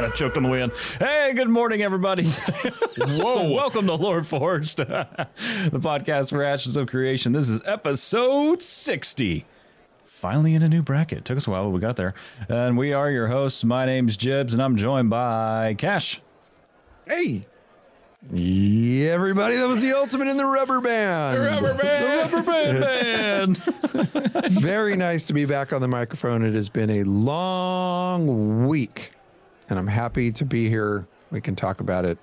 Man, I choked on the way in. Hey, good morning, everybody. Whoa. Welcome to Lore Forged, the podcast for Ashes of Creation. This is episode 60. Finally in a new bracket. Took us a while, but we got there. And we are your hosts. My name's Jibs, and I'm joined by Cash. Hey. Yeah, everybody, that was the ultimate in the rubber band. Rubber band. The rubber band. Very nice to be back on the microphone. It has been a long week, and I'm happy to be here. We can talk about it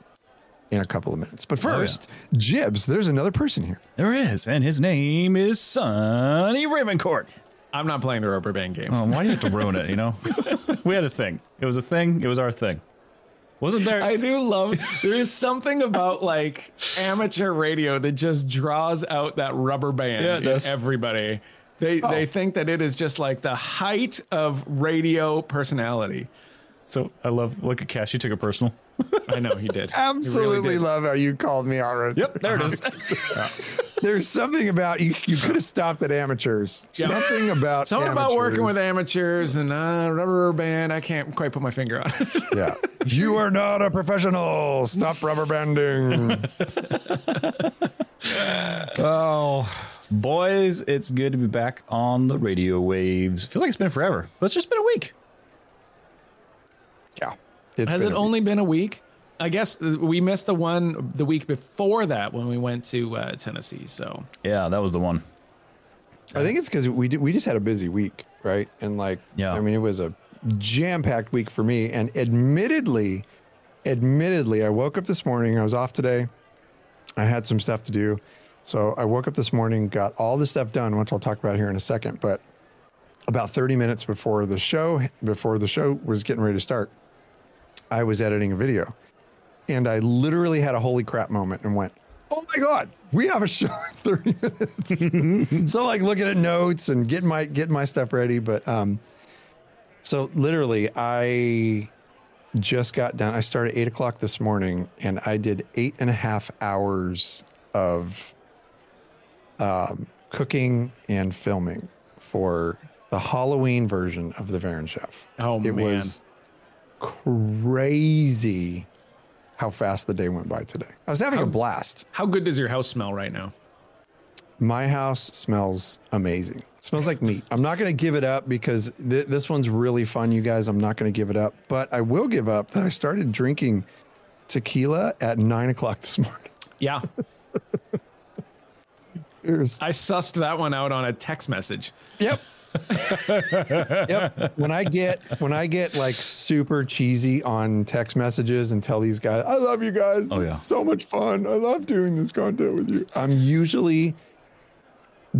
in a couple of minutes. But oh, first, Jibs, there's another person here. There is, and his name is Sonny Ravencourt. I'm not playing the rubber band game. Oh, why do you have to ruin it? You know, we had a thing. It was a thing. It was our thing. Wasn't there? I do love. There is something about like amateur radio that just draws out that rubber band Yeah, in does. everybody. They Oh. they think that it is just like the height of radio personality. So I love. Look at Cash. You took it personal. I know he did. He really Absolutely did. love how you called me out. right Yep, there it is. There's something about you. You could have stopped at amateurs. Something about Something about working with amateurs. amateurs and uh, rubber band. I can't quite put my finger on. it. Yeah, you are not a professional. Stop rubber banding. oh, boys, it's good to be back on the radio waves. Feel like it's been forever, but it's just been a week. Yeah, It's Has it a week. only been a week? I guess we missed the one the week before that when we went to uh, Tennessee. So Yeah, that was the one. I think it's because we did, we just had a busy week, right? And like, Yeah. I mean, it was a jam packed week for me. And admittedly, admittedly, I woke up this morning. I was off today. I had some stuff to do, so I woke up this morning, got all the stuff done, which I'll talk about here in a second. But about 30 minutes before the show, before the show was getting ready to start, I was editing a video, and I literally had a holy crap moment and went, "Oh my god, we have a show in 30 minutes." so like looking at notes and getting my getting my stuff ready, but um, so literally I just got done. I started eight o'clock this morning, and I did eight and a half hours of um, cooking and filming for the Halloween version of the Verran Chef. Oh, it man. was crazy how fast the day went by today. I was having a blast. how good does your house smell right now? My house smells amazing. It smells like meat. I'm not going to give it up because th- this one's really fun, you guys. I'm not going to give it up, but I will give up that I started drinking tequila at nine o'clock this morning. Yeah, I sussed that one out on a text message. Yep. Yep. When I get when I get like super cheesy on text messages and tell these guys, I love you guys. Oh, yeah. is so much fun. I love doing this content with you. I'm usually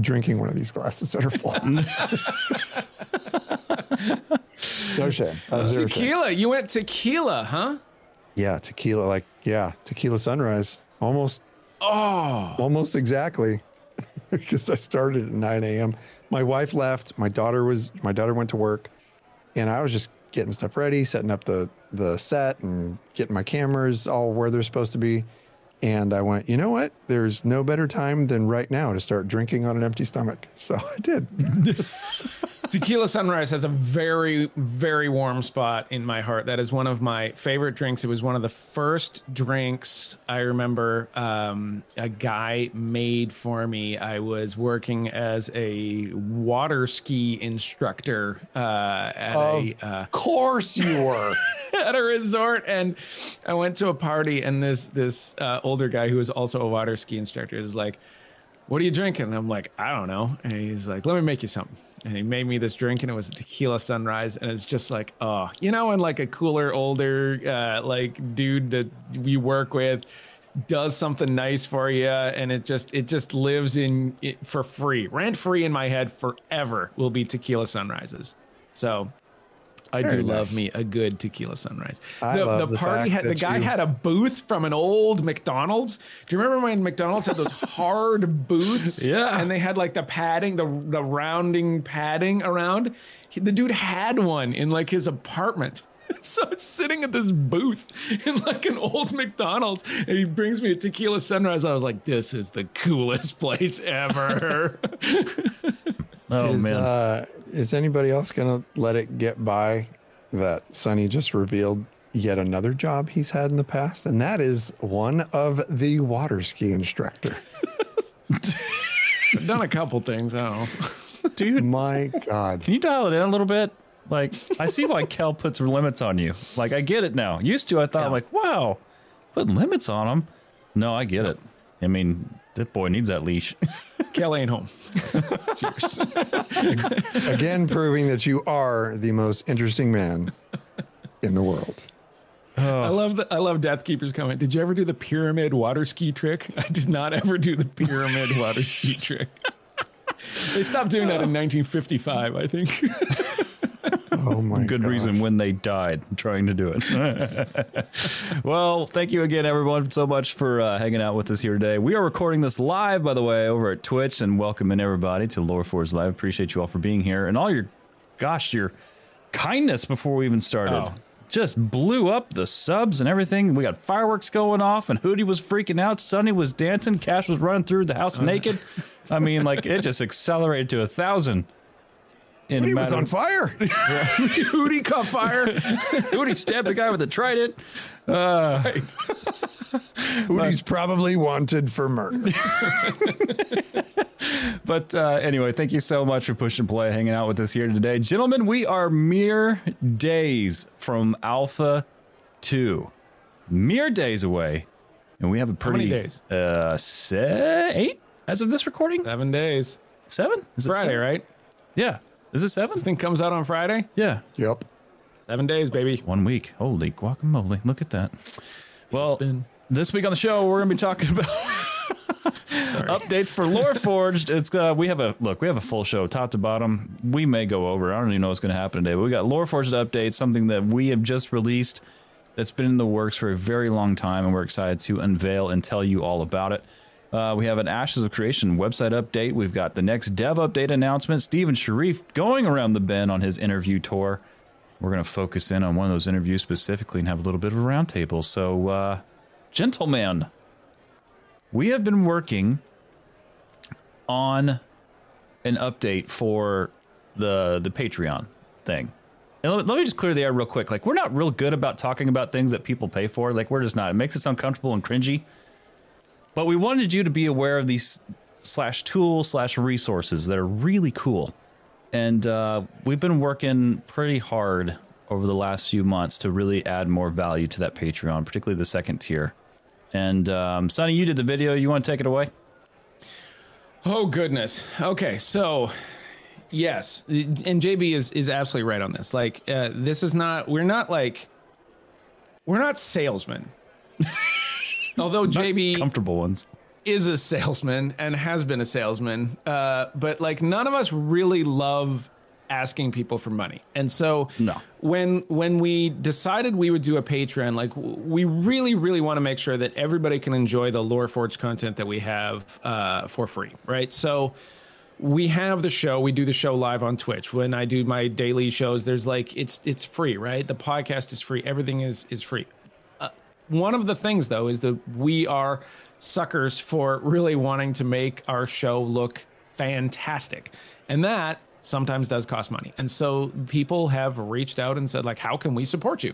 drinking one of these glasses that are full. no shame. Uh, zero shame. Tequila, you went tequila, huh? Yeah, tequila. Like yeah, tequila sunrise. Almost. Oh. Almost exactly. Because I started at 9 a.m. My wife left. My daughter was. My daughter went to work, and I was just getting stuff ready, setting up the the set, and getting my cameras all where they're supposed to be. And I went, you know what? There's no better time than right now to start drinking on an empty stomach. So I did. Tequila Sunrise has a very, very warm spot in my heart. That is one of my favorite drinks. It was one of the first drinks I remember um, a guy made for me. I was working as a water ski instructor uh, at a. Uh, Of course you were. at a resort and I went to a party and this this uh, older guy who was also a water ski instructor is like, "What are you drinking?" And I'm like, "I don't know." And he's like, "Let me make you something." And he made me this drink and it was a tequila sunrise and it's just like, oh, you know, and like a cooler older uh, like dude that we work with does something nice for you and it just it just lives in it for free rent free in my head forever will be tequila sunrises. So I Very do love me a good tequila sunrise. I the love the the party had the guy you- had a booth from an old McDonald's. Do you remember when McDonald's had those hard booths? Yeah. And they had like the padding, the the rounding padding around. He- the dude had one in like his apartment. So it's sitting at this booth in like an old McDonald's, and he brings me a tequila sunrise. I was like, "This is the coolest place ever." Oh is, man. Uh, is anybody else gonna let it get by that Sonny just revealed yet another job he's had in the past, and that is one of the water ski instructor. I've done a couple things. I don't know. Dude, My God. can you dial it in a little bit? Like, I see why Kel puts limits on you. Like, I get it now. Used to, I thought, like, wow, put limits on him. No, I get it. I mean, that boy needs that leash. Kelly ain't home. Cheers. Again, proving that you are the most interesting man in the world. Oh. I love the I love Death Keeper's comment. Did you ever do the pyramid water ski trick? I did not ever do the pyramid water ski trick. they stopped doing that in 1955, I think. Oh my Good gosh. reason when they died trying to do it. well, thank you again, everyone, so much for uh, hanging out with us here today. We are recording this live, by the way, over at Twitch, and welcoming everybody to Lore Force Live. Appreciate you all for being here and all your, gosh, your kindness before we even started. Oh. Just blew up the subs and everything. We got fireworks going off, and Hootie was freaking out. Sonny was dancing. Cash was running through the house naked. I mean, like it just accelerated to a thousand. In a He was matter on of- fire. Hootie caught fire. Hootie stabbed the guy with a trident. Who's probably wanted for murder. But uh, anyway, thank you so much for push and play, hanging out with us here today, gentlemen. We are mere days from Alpha Two, mere days away, and we have a pretty many days? Uh, se- eight as of this recording. Seven days. Seven? Is it Friday, seven? right? Yeah. Is it seven? This thing comes out on Friday. Yeah. Yep. Seven days, baby. One week. Holy guacamole! Look at that. Well, been- this week on the show, we're going to be talking about updates for Lore Forged. It's uh, we have a look. We have a full show, top to bottom. We may go over. I don't even know what's going to happen today, but we got Lore Forged updates, something that we have just released that's been in the works for a very long time, and we're excited to unveil and tell you all about it. Uh, we have an Ashes of Creation website update. We've got the next dev update announcement. Steven Sharif going around the bend on his interview tour. We're going to focus in on one of those interviews specifically and have a little bit of a roundtable. So, uh, gentlemen, we have been working on an update for the the Patreon thing. And let, let me just clear the air real quick. Like, we're not real good about talking about things that people pay for. Like, we're just not. It makes us uncomfortable and cringy. But we wanted you to be aware of these slash tools slash resources that are really cool. And uh, we've been working pretty hard over the last few months to really add more value to that Patreon, particularly the second tier. And um, Sonny, you did the video. You want to take it away? Oh goodness. Okay, so yes, and JB is is absolutely right on this. Like, uh, this is not. We're not like. We're not salesmen. Although JB Comfortable ones. is a salesman and has been a salesman, uh, but like none of us really love asking people for money. And so No. when when we decided we would do a Patreon, like we really really want to make sure that everybody can enjoy the Lore Forge content that we have uh, for free, right? So we have the show we do the show live on twitch when i do my daily shows there's like it's it's free right the podcast is free everything is is free one of the things though is that we are suckers for really wanting to make our show look fantastic and that sometimes does cost money and so people have reached out and said like how can we support you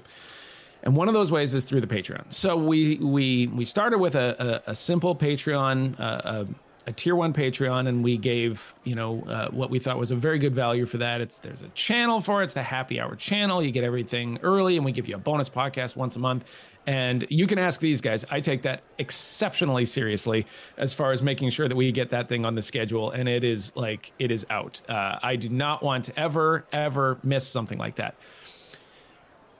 and one of those ways is through the Patreon. So we we we started with a a, a simple Patreon, uh, a, a tier one Patreon, and we gave you know uh, what we thought was a very good value for that. It's there's a channel for it. It's the Happy Hour channel. You get everything early, and we give you a bonus podcast once a month. And you can ask these guys. I take that exceptionally seriously as far as making sure that we get that thing on the schedule. And it is like it is out. Uh, I do not want to ever ever miss something like that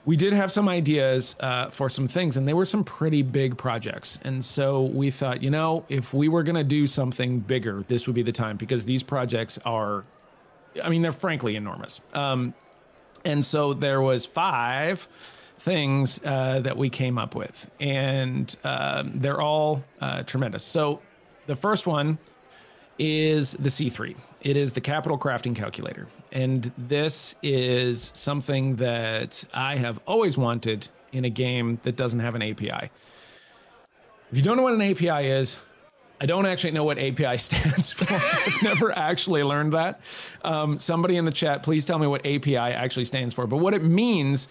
we did have some ideas uh, for some things, and they were some pretty big projects. And so we thought, you know, if we were going to do something bigger, this would be the time because these projects are, I mean, they're frankly enormous. Um, and so there was five things uh, that we came up with, and um, they're all uh, tremendous. So the first one is the C3. It is the capital crafting calculator. And this is something that I have always wanted in a game that doesn't have an API. If you don't know what an API is, I don't actually know what API stands for. I've never actually learned that. Um, somebody in the chat, please tell me what API actually stands for. But what it means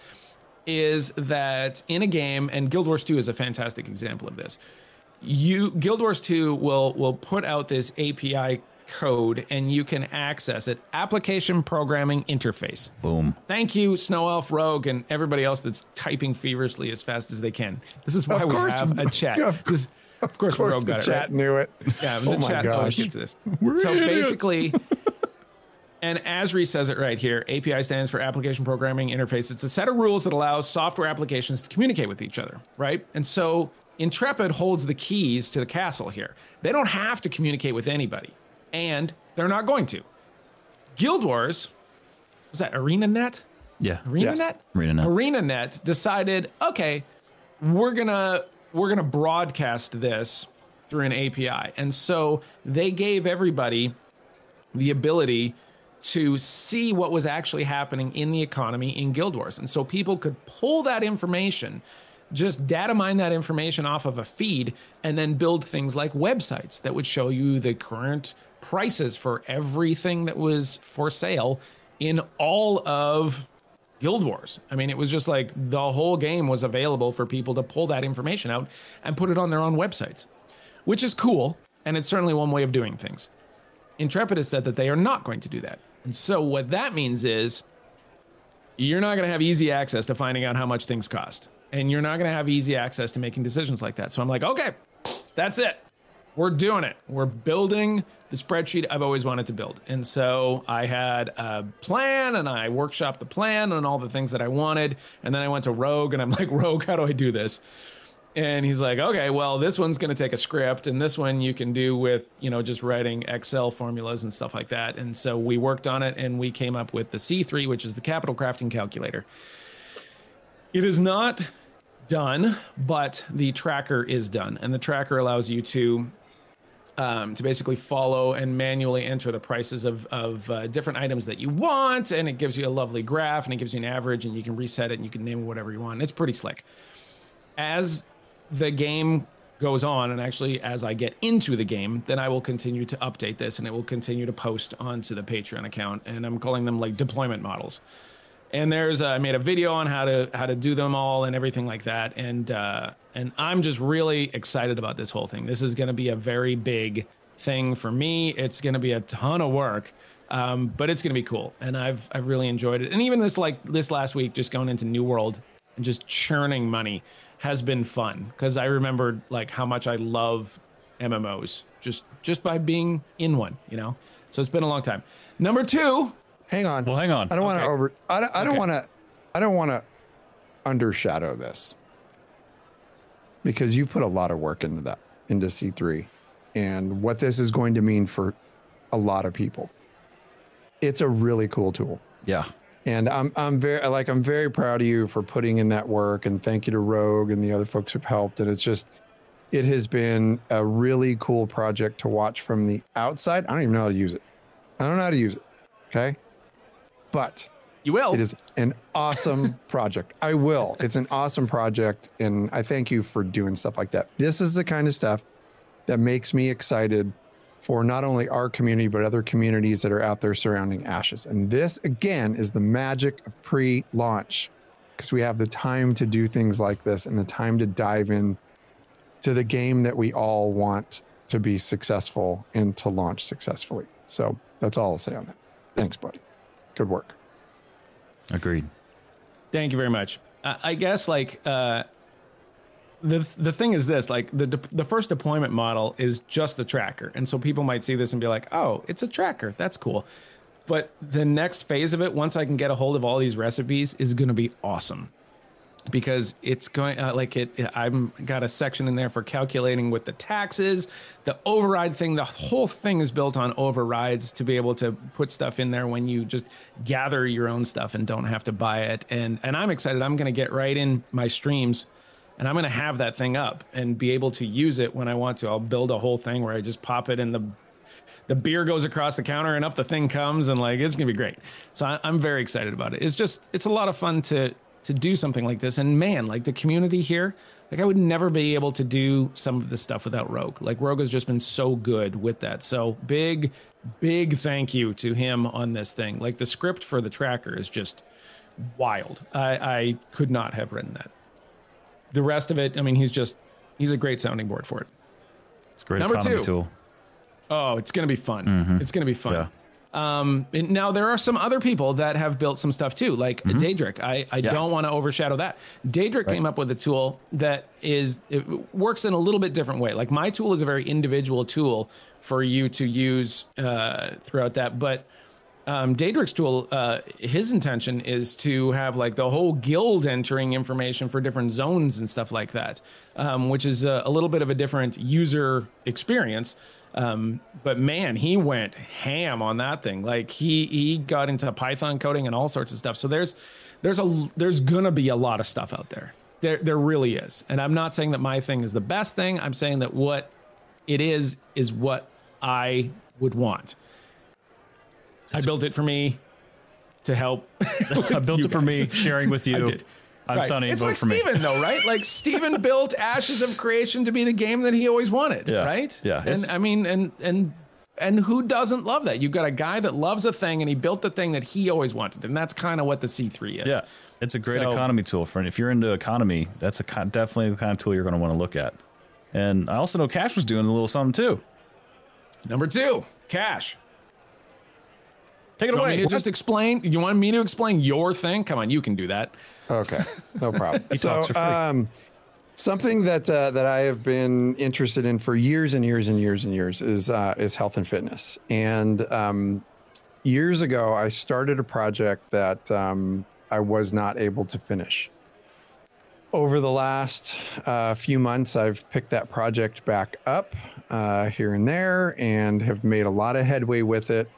is that in a game, and Guild Wars 2 is a fantastic example of this. You Guild Wars 2 will will put out this API code and you can access it. Application programming interface. Boom. Thank you, Snow Elf Rogue, and everybody else that's typing feverishly as fast as they can. This is why Of we course- have a chat. yeah, This- of course, Of course, Rogue the got it chat right. knew it. Yeah, the Oh my chat always gosh. gets this. We're so idiots. basically, and Asri says it right here API stands for Application Programming Interface. It's a set of rules that allows software applications to communicate with each other, right? And so Intrepid holds the keys to the castle here. They don't have to communicate with anybody, and they're not going to. Guild Wars, was that ArenaNet? Yeah. ArenaNet? Yes. ArenaNet. ArenaNet decided, okay, we're gonna we're gonna broadcast this through an API, and so they gave everybody the ability to see what was actually happening in the economy in Guild Wars, and so people could pull that information, just data mine that information off of a feed, and then build things like websites that would show you the current prices for everything that was for sale in all of Guild Wars. I mean, it was just like the whole game was available for people to pull that information out and put it on their own websites, which is cool. And it's certainly one way of doing things. Intrepid has said that they are not going to do that. And so what that means is you're not going to have easy access to finding out how much things cost. And you're not going to have easy access to making decisions like that. So I'm like, okay, that's it. We're doing it. We're building the spreadsheet I've always wanted to build. And so I had a plan and I workshopped the plan and all the things that I wanted. And then I went to Rogue and I'm like, Rogue, how do I do this? And he's like, okay, well, this one's going to take a script, and this one you can do with, you know, just writing Excel formulas and stuff like that. And so we worked on it and we came up with the C3, which is the capital crafting calculator. It is not done, but the tracker is done. And the tracker allows you to um, to basically follow and manually enter the prices of, of uh, different items that you want. And it gives you a lovely graph and it gives you an average and you can reset it and you can name it whatever you want. It's pretty slick. As the game goes on, and actually as I get into the game, then I will continue to update this and it will continue to post onto the Patreon account. And I'm calling them like deployment models and there's I made a video on how to how to do them all and everything like that and uh, and I'm just really excited about this whole thing. This is going to be a very big thing for me. It's going to be a ton of work, um, but it's going to be cool, and I've I've really enjoyed it. And even this like this last week, just going into New World and just churning money has been fun because I remembered like how much I love MMOs just just by being in one, you know. So it's been a long time. Number two, Hang on. Well, hang on. I don't want to Okay. over. I don't, I don't Okay. want to. I don't want to undershadow this because you've put a lot of work into that into C3 and what this is going to mean for a lot of people. It's a really cool tool. Yeah. And I'm I'm very like I'm very proud of you for putting in that work and thank you to Rogue and the other folks who've helped and it's just it has been a really cool project to watch from the outside. I don't even know how to use it. I don't know how to use it. Okay? But you will. it is an awesome project. I will. It's an awesome project and I thank you for doing stuff like that. This is the kind of stuff that makes me excited for not only our community but other communities that are out there surrounding Ashes. And this again is the magic of pre-launch because we have the time to do things like this and the time to dive in to the game that we all want to be successful and to launch successfully. So that's all I'll say on that. Thanks, buddy. Good work. Agreed. Thank you very much. I, I guess like uh, the the thing is this: like the de- the first deployment model is just the tracker, and so people might see this and be like, "Oh, it's a tracker. That's cool." But the next phase of it, once I can get a hold of all these recipes, is going to be awesome because it's going uh, like it i'm got a section in there for calculating with the taxes the override thing the whole thing is built on overrides to be able to put stuff in there when you just gather your own stuff and don't have to buy it and and i'm excited i'm going to get right in my streams and i'm going to have that thing up and be able to use it when i want to. I'll build a whole thing where i just pop it in the the beer goes across the counter and up the thing comes and like it's gonna be great. So I, i'm very excited about it. It's just it's a lot of fun to to do something like this. And man like the community here like i would never be able to do some of this stuff without rogue. Like rogue has just been so good with that. So big big thank you to him on this thing. Like the script for the tracker is just wild. I, I could not have written that. The rest of it, I mean, he's just he's a great sounding board for it. It's a great Number economy two. tool. Oh, it's gonna be fun. Mm-hmm. It's gonna be fun. Yeah. Um, and now there are some other people that have built some stuff too, like Daedric. I, I Mm-hmm. Yeah. don't want to overshadow that. Daedric came up with a tool that is it works in a little bit different way. Like my tool is a very individual tool for you to use uh, throughout that, but um, Daedric's tool, uh, his intention is to have like the whole guild entering information for different zones and stuff like that, um, which is a, a little bit of a different user experience. Um, but man, he went ham on that thing. Like he he got into Python coding and all sorts of stuff. So there's there's a there's gonna be a lot of stuff out there. There there really is. And I'm not saying that my thing is the best thing. I'm saying that what it is is what I would want. I built it for me to help. I built it for me, sharing with you. I'm Right. Sonny. It's like for me. Though, right? Like Steven built Ashes of Creation to be the game that he always wanted, Yeah. right? Yeah. And I mean, and and and who doesn't love that? You've got a guy that loves a thing, and he built the thing that he always wanted, and that's kind of what the C3 is. Yeah, it's a great So- economy tool for if you're into economy. That's a definitely the kind of tool you're going to want to look at. And I also know Cash was doing a little something too. Number two, cash. Take it You want away. me to just explain? You want me to explain your thing? Come on, you can do that. Okay, no problem. so, talks for free. um, something that uh, that I have been interested in for years and years and years and years is uh, is health and fitness. And um, years ago, I started a project that um, I was not able to finish. Over the last uh, few months, I've picked that project back up uh, here and there, and have made a lot of headway with it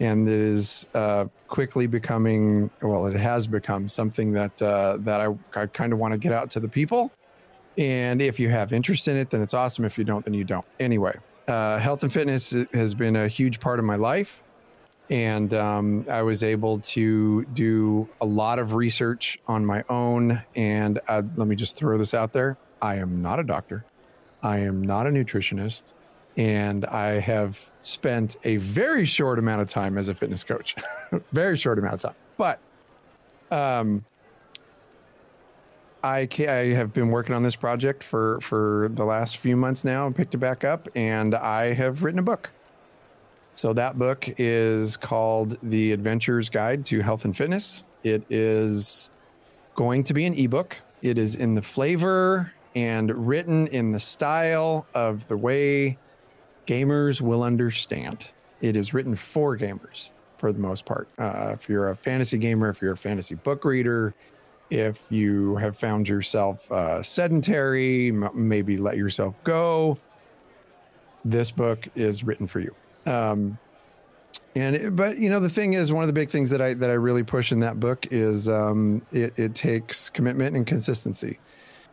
and it is uh, quickly becoming well it has become something that uh, that i, I kind of want to get out to the people. And if you have interest in it then it's awesome. If you don't then you don't. Anyway uh, health and fitness has been a huge part of my life. And um, i was able to do a lot of research on my own. And uh, let me just throw this out there. I am not a doctor. I am not a nutritionist and I have spent a very short amount of time as a fitness coach, very short amount of time. But um, I I have been working on this project for for the last few months now, and picked it back up, and I have written a book. So that book is called The Adventurer's Guide to Health and Fitness. It is going to be an ebook. It is in the flavor and written in the style of the way gamers will understand. It is written for gamers for the most part. Uh, if you're a fantasy gamer, if you're a fantasy book reader, if you have found yourself uh, sedentary, m- maybe let yourself go, this book is written for you. Um, and it- but you know the thing is one of the big things that I that I really push in that book is um, it, it takes commitment and consistency.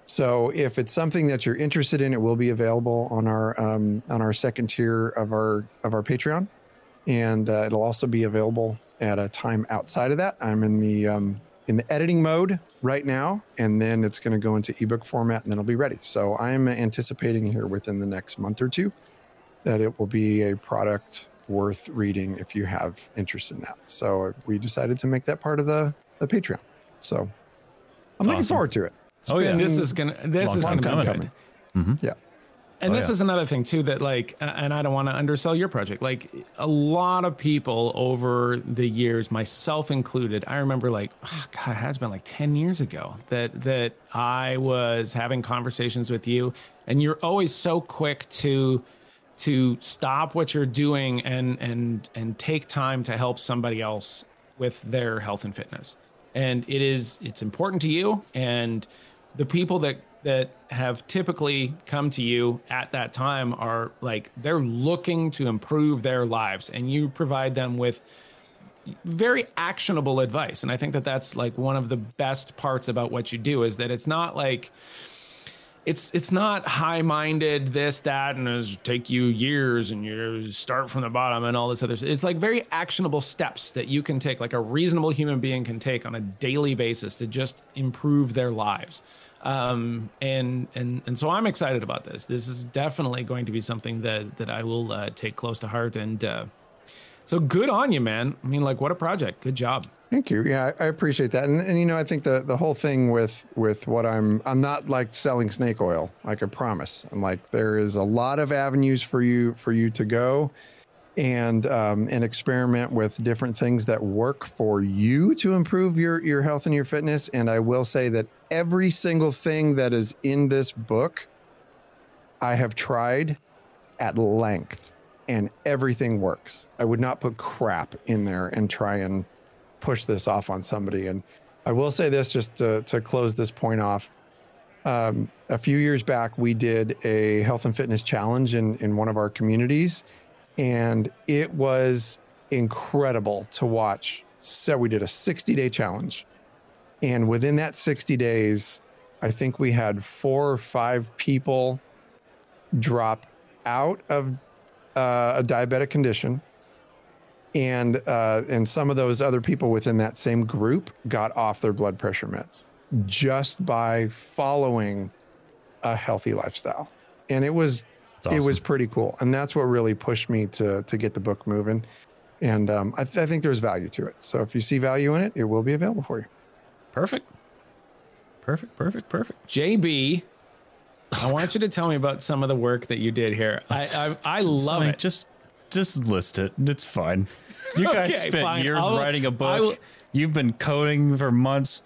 So if it's something that you're interested in, it will be available on our um, on our second tier of our of our Patreon, and uh, it'll also be available at a time outside of that. I'm in the um, in the editing mode right now, and then it's going to go into ebook format, and then it'll be ready. So I'm anticipating here within the next month or two that it will be a product worth reading if you have interest in that. So we decided to make that part of the the Patreon. So I'm looking forward to it. It's Oh, yeah. been- This is gonna. This is gonna be coming. good. Yeah. And Oh, this yeah. is another thing too that like, uh, and I don't want to undersell your project. Like a lot of people over the years, myself included, I remember like, oh God, it has been like ten years ago that that I was having conversations with you, and you're always so quick to to stop what you're doing and and and take time to help somebody else with their health and fitness and it is it's important to you and the people that that have typically come to you at that time are like they're looking to improve their lives and you provide them with very actionable advice and i think that that's like one of the best parts about what you do is that it's not like it's it's not high-minded this that and take you years and you start from the bottom and all this other stuff. it's like very actionable steps that you can take like a reasonable human being can take on a daily basis to just improve their lives um and and and so i'm excited about this this is definitely going to be something that that i will uh, take close to heart and uh So good on you, man. I mean, like, what a project. Good job. Thank you. Yeah, I, appreciate that. And, and you know, I think the the whole thing with with what I'm I'm not like selling snake oil. Like I promise. I'm like there is a lot of avenues for you for you to go and um, and experiment with different things that work for you to improve your your health and your fitness. And I will say that every single thing that is in this book, I have tried at length, and everything works. I would not put crap in there and try and push this off on somebody. And I will say this just to, to close this point off. Um, a few years back, we did a health and fitness challenge in, in one of our communities, and it was incredible to watch. So we did a 60 day challenge. And within that 60 days, I think we had four or five people drop out of uh, a diabetic condition and uh, and some of those other people within that same group got off their blood pressure meds just by following a healthy lifestyle, and it was awesome. it was pretty cool, and that's what really pushed me to to get the book moving. And um, I, th- I think there's value to it. So if you see value in it, it will be available for you. Perfect. Perfect. Perfect. Perfect. JB, I oh, want you to tell me about some of the work that you did here. I I, I love it. Just just list it. It's fine. You guys okay, spent fine. years I'll, writing a book. Will, You've been coding for months.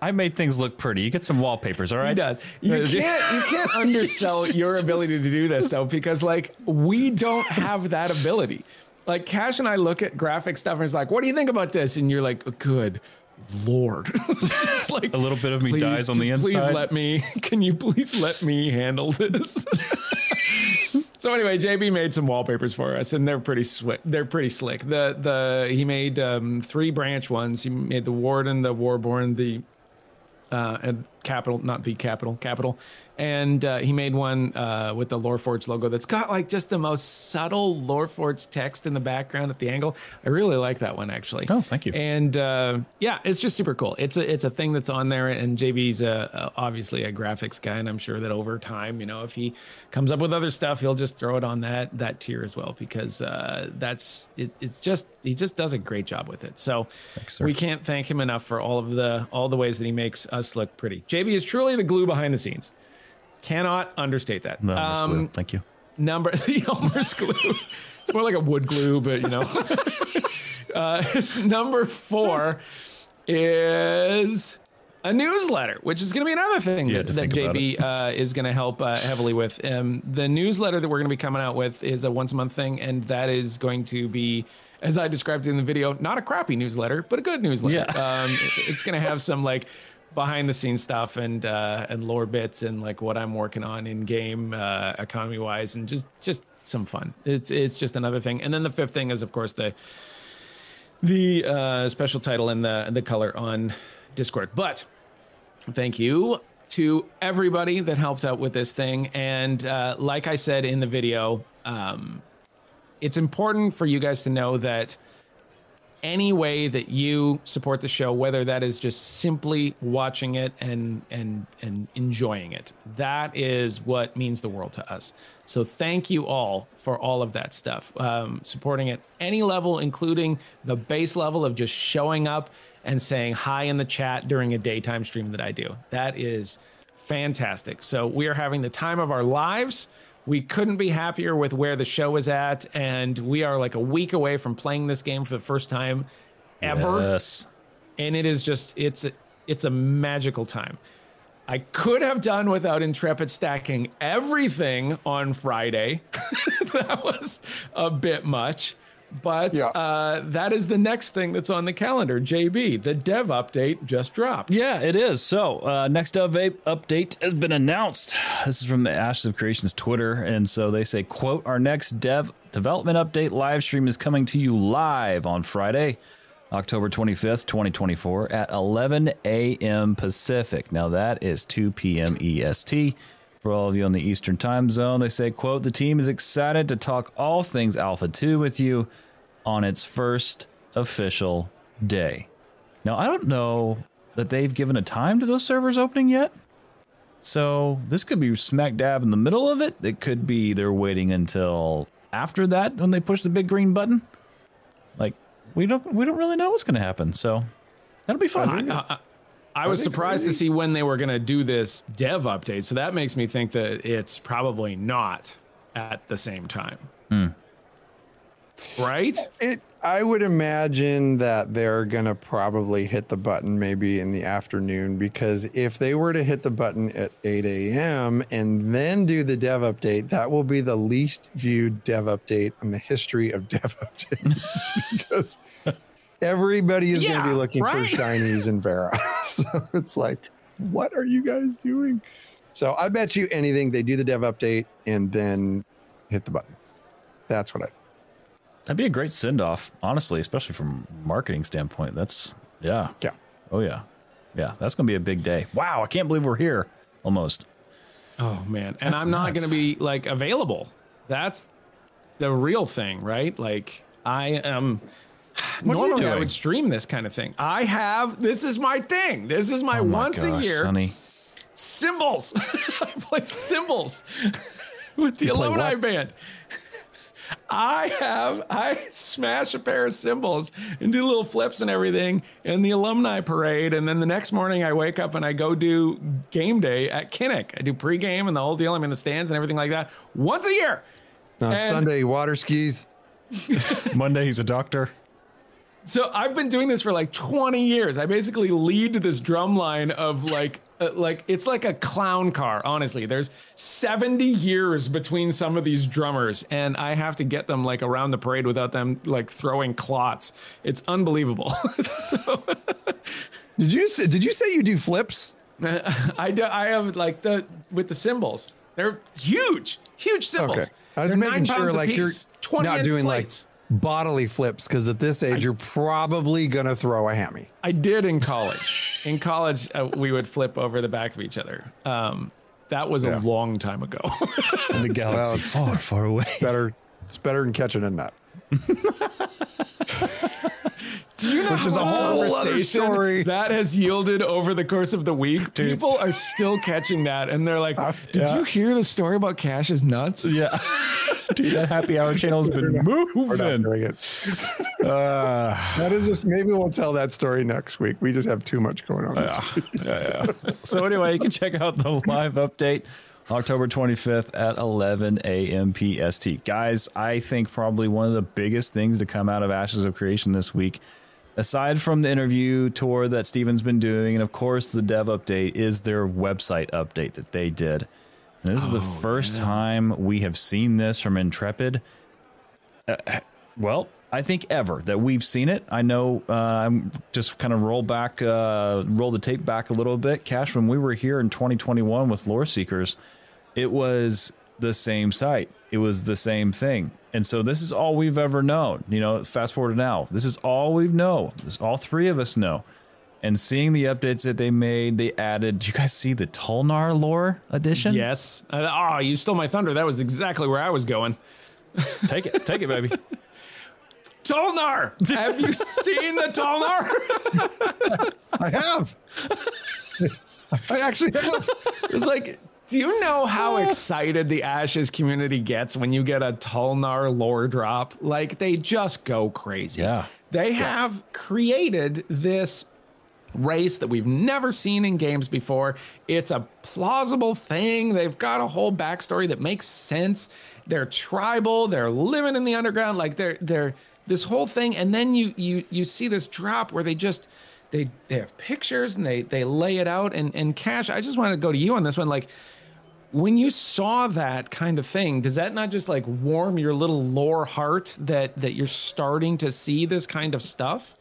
I made things look pretty. You get some wallpapers, all right? He does. You uh, can't you can't undersell your ability to do this though, because like we don't have that ability. Like Cash and I look at graphic stuff and it's like, what do you think about this? And you're like, good. Lord, like a little bit of me dies on the inside. Please let me. Can you please let me handle this? So anyway, JB made some wallpapers for us, and they're pretty slick. They're pretty slick. The the he made um, three branch ones. He made the Warden, the Warborn, the uh, and capital, not the capital, capital. And uh, he made one uh, with the Loreforge logo that's got like just the most subtle Loreforge text in the background at the angle. I really like that one actually. Oh, thank you. And uh, yeah, it's just super cool. It's a it's a thing that's on there, and JB's a, a, obviously a graphics guy, and I'm sure that over time, you know, if he comes up with other stuff, he'll just throw it on that that tier as well because uh, that's it, it's just he just does a great job with it. So Thanks, we can't thank him enough for all of the all the ways that he makes us look pretty. JB is truly the glue behind the scenes. Cannot understate that. No, um, Thank you. Number the Elmer's glue. it's more like a wood glue, but you know. uh, number four is a newsletter, which is going to be another thing that, that JB uh, is going to help uh, heavily with. Um, the newsletter that we're going to be coming out with is a once a month thing, and that is going to be, as I described in the video, not a crappy newsletter, but a good newsletter. Yeah. Um, it's going to have some like behind the scenes stuff and uh, and lore bits and like what I'm working on in game uh, economy wise and just just some fun. It's it's just another thing. And then the fifth thing is of course the the uh, special title and the the color on Discord. But thank you to everybody that helped out with this thing. And uh, like I said in the video, um, it's important for you guys to know that any way that you support the show whether that is just simply watching it and and and enjoying it. That is what means the world to us. So thank you all for all of that stuff. Um, supporting at any level including the base level of just showing up and saying hi in the chat during a daytime stream that i do. That is fantastic. So we are having the time of our lives we couldn't be happier with where the show is at, and we are like a week away from playing this game for the first time ever. Yes. And it is just it's it's a magical time. I could have done without Intrepid stacking everything on Friday. that was a bit much. But yeah. uh, that is the next thing that's on the calendar. JB, the dev update just dropped. Yeah, it is. So, uh, next dev update has been announced. This is from the Ashes of Creation's Twitter. And so they say, quote, our next dev development update live stream is coming to you live on Friday, October 25th, 2024 at 11 a.m. Pacific. Now, that is 2 p.m. EST. For all of you on the Eastern time zone, they say, quote, the team is excited to talk all things Alpha 2 with you on its first official day. Now, I don't know that they've given a time to those servers opening yet. So this could be smack dab in the middle of it. It could be they're waiting until after that when they push the big green button. Like we don't we don't really know what's going to happen. So that'll be fun. I, I, I was surprised crazy? to see when they were going to do this dev update. So that makes me think that it's probably not at the same time. Right? It I would imagine that they're going to probably hit the button maybe in the afternoon because if they were to hit the button at 8 a.m. and then do the dev update, that will be the least viewed dev update in the history of dev updates because everybody is yeah, going to be looking right? for shinies and Verra. so it's like, what are you guys doing? So I bet you anything they do the dev update and then hit the button. That's what I That'd be a great send off, honestly, especially from marketing standpoint. That's yeah. Yeah. Oh yeah. Yeah. That's gonna be a big day. Wow, I can't believe we're here almost. Oh man. And that's I'm not gonna be like available. That's the real thing, right? Like I am what normally I would stream this kind of thing. I have this is my thing. This is my, oh my once gosh, a year Sonny. cymbals. I play cymbals with the you alumni band. I have I smash a pair of cymbals and do little flips and everything in the alumni parade, and then the next morning I wake up and I go do game day at Kinnick. I do pregame and the whole deal. I'm in the stands and everything like that once a year. On and Sunday, water skis. Monday, he's a doctor. So I've been doing this for like 20 years. I basically lead this drum line of like uh, like it's like a clown car honestly. There's 70 years between some of these drummers and i have to get them like around the parade without them like throwing clots. It's unbelievable. So did you say, did you say you do flips? I do i have like the with the cymbals. They're huge huge cymbals. Okay. i was they're making sure like you're not doing plates. like bodily flips because at this age I, you're probably gonna throw a hammy. I did in college. in college, uh, we would flip over the back of each other. Um, that was yeah. a long time ago. in the galaxy well, far, far away. It's better. It's better than catching a nut. Do you know Which is a whole other story that has yielded over the course of the week? Dude. People are still catching that, and they're like, uh, "Did yeah. you hear the story about Cash's nuts?" Yeah, dude, that happy hour channel has been moving. We're not doing it. Uh, that is just maybe we'll tell that story next week. We just have too much going on. Yeah, yeah, yeah. So anyway, you can check out the live update. October 25th at 11 a.m. PST. Guys, I think probably one of the biggest things to come out of Ashes of Creation this week aside from the interview tour that Steven's been doing, and of course the dev update, is their website update that they did. And this oh, is the oh, first yeah. time we have seen this from Intrepid. Uh, well, I think ever that we've seen it. I know uh, I'm just kind of roll back, uh, roll the tape back a little bit. Cash, when we were here in 2021 with Lore Seekers, it was the same site. It was the same thing. And so this is all we've ever known. You know, fast forward to now. This is all we've know. This all three of us know. And seeing the updates that they made, they added. Do you guys see the Tulnar lore edition? Yes. Uh, oh, you stole my thunder. That was exactly where I was going. take it, take it, baby. Tulnar. Have you seen the Tulnar? I have. I actually have. It's like do you know how excited the Ashes community gets when you get a Tulnar lore drop? Like they just go crazy. Yeah. They have created this race that we've never seen in games before. It's a plausible thing. They've got a whole backstory that makes sense. They're tribal, they're living in the underground, like they're they're this whole thing. And then you you you see this drop where they just they they have pictures and they they lay it out and and cash i just want to go to you on this one like when you saw that kind of thing does that not just like warm your little lore heart that that you're starting to see this kind of stuff?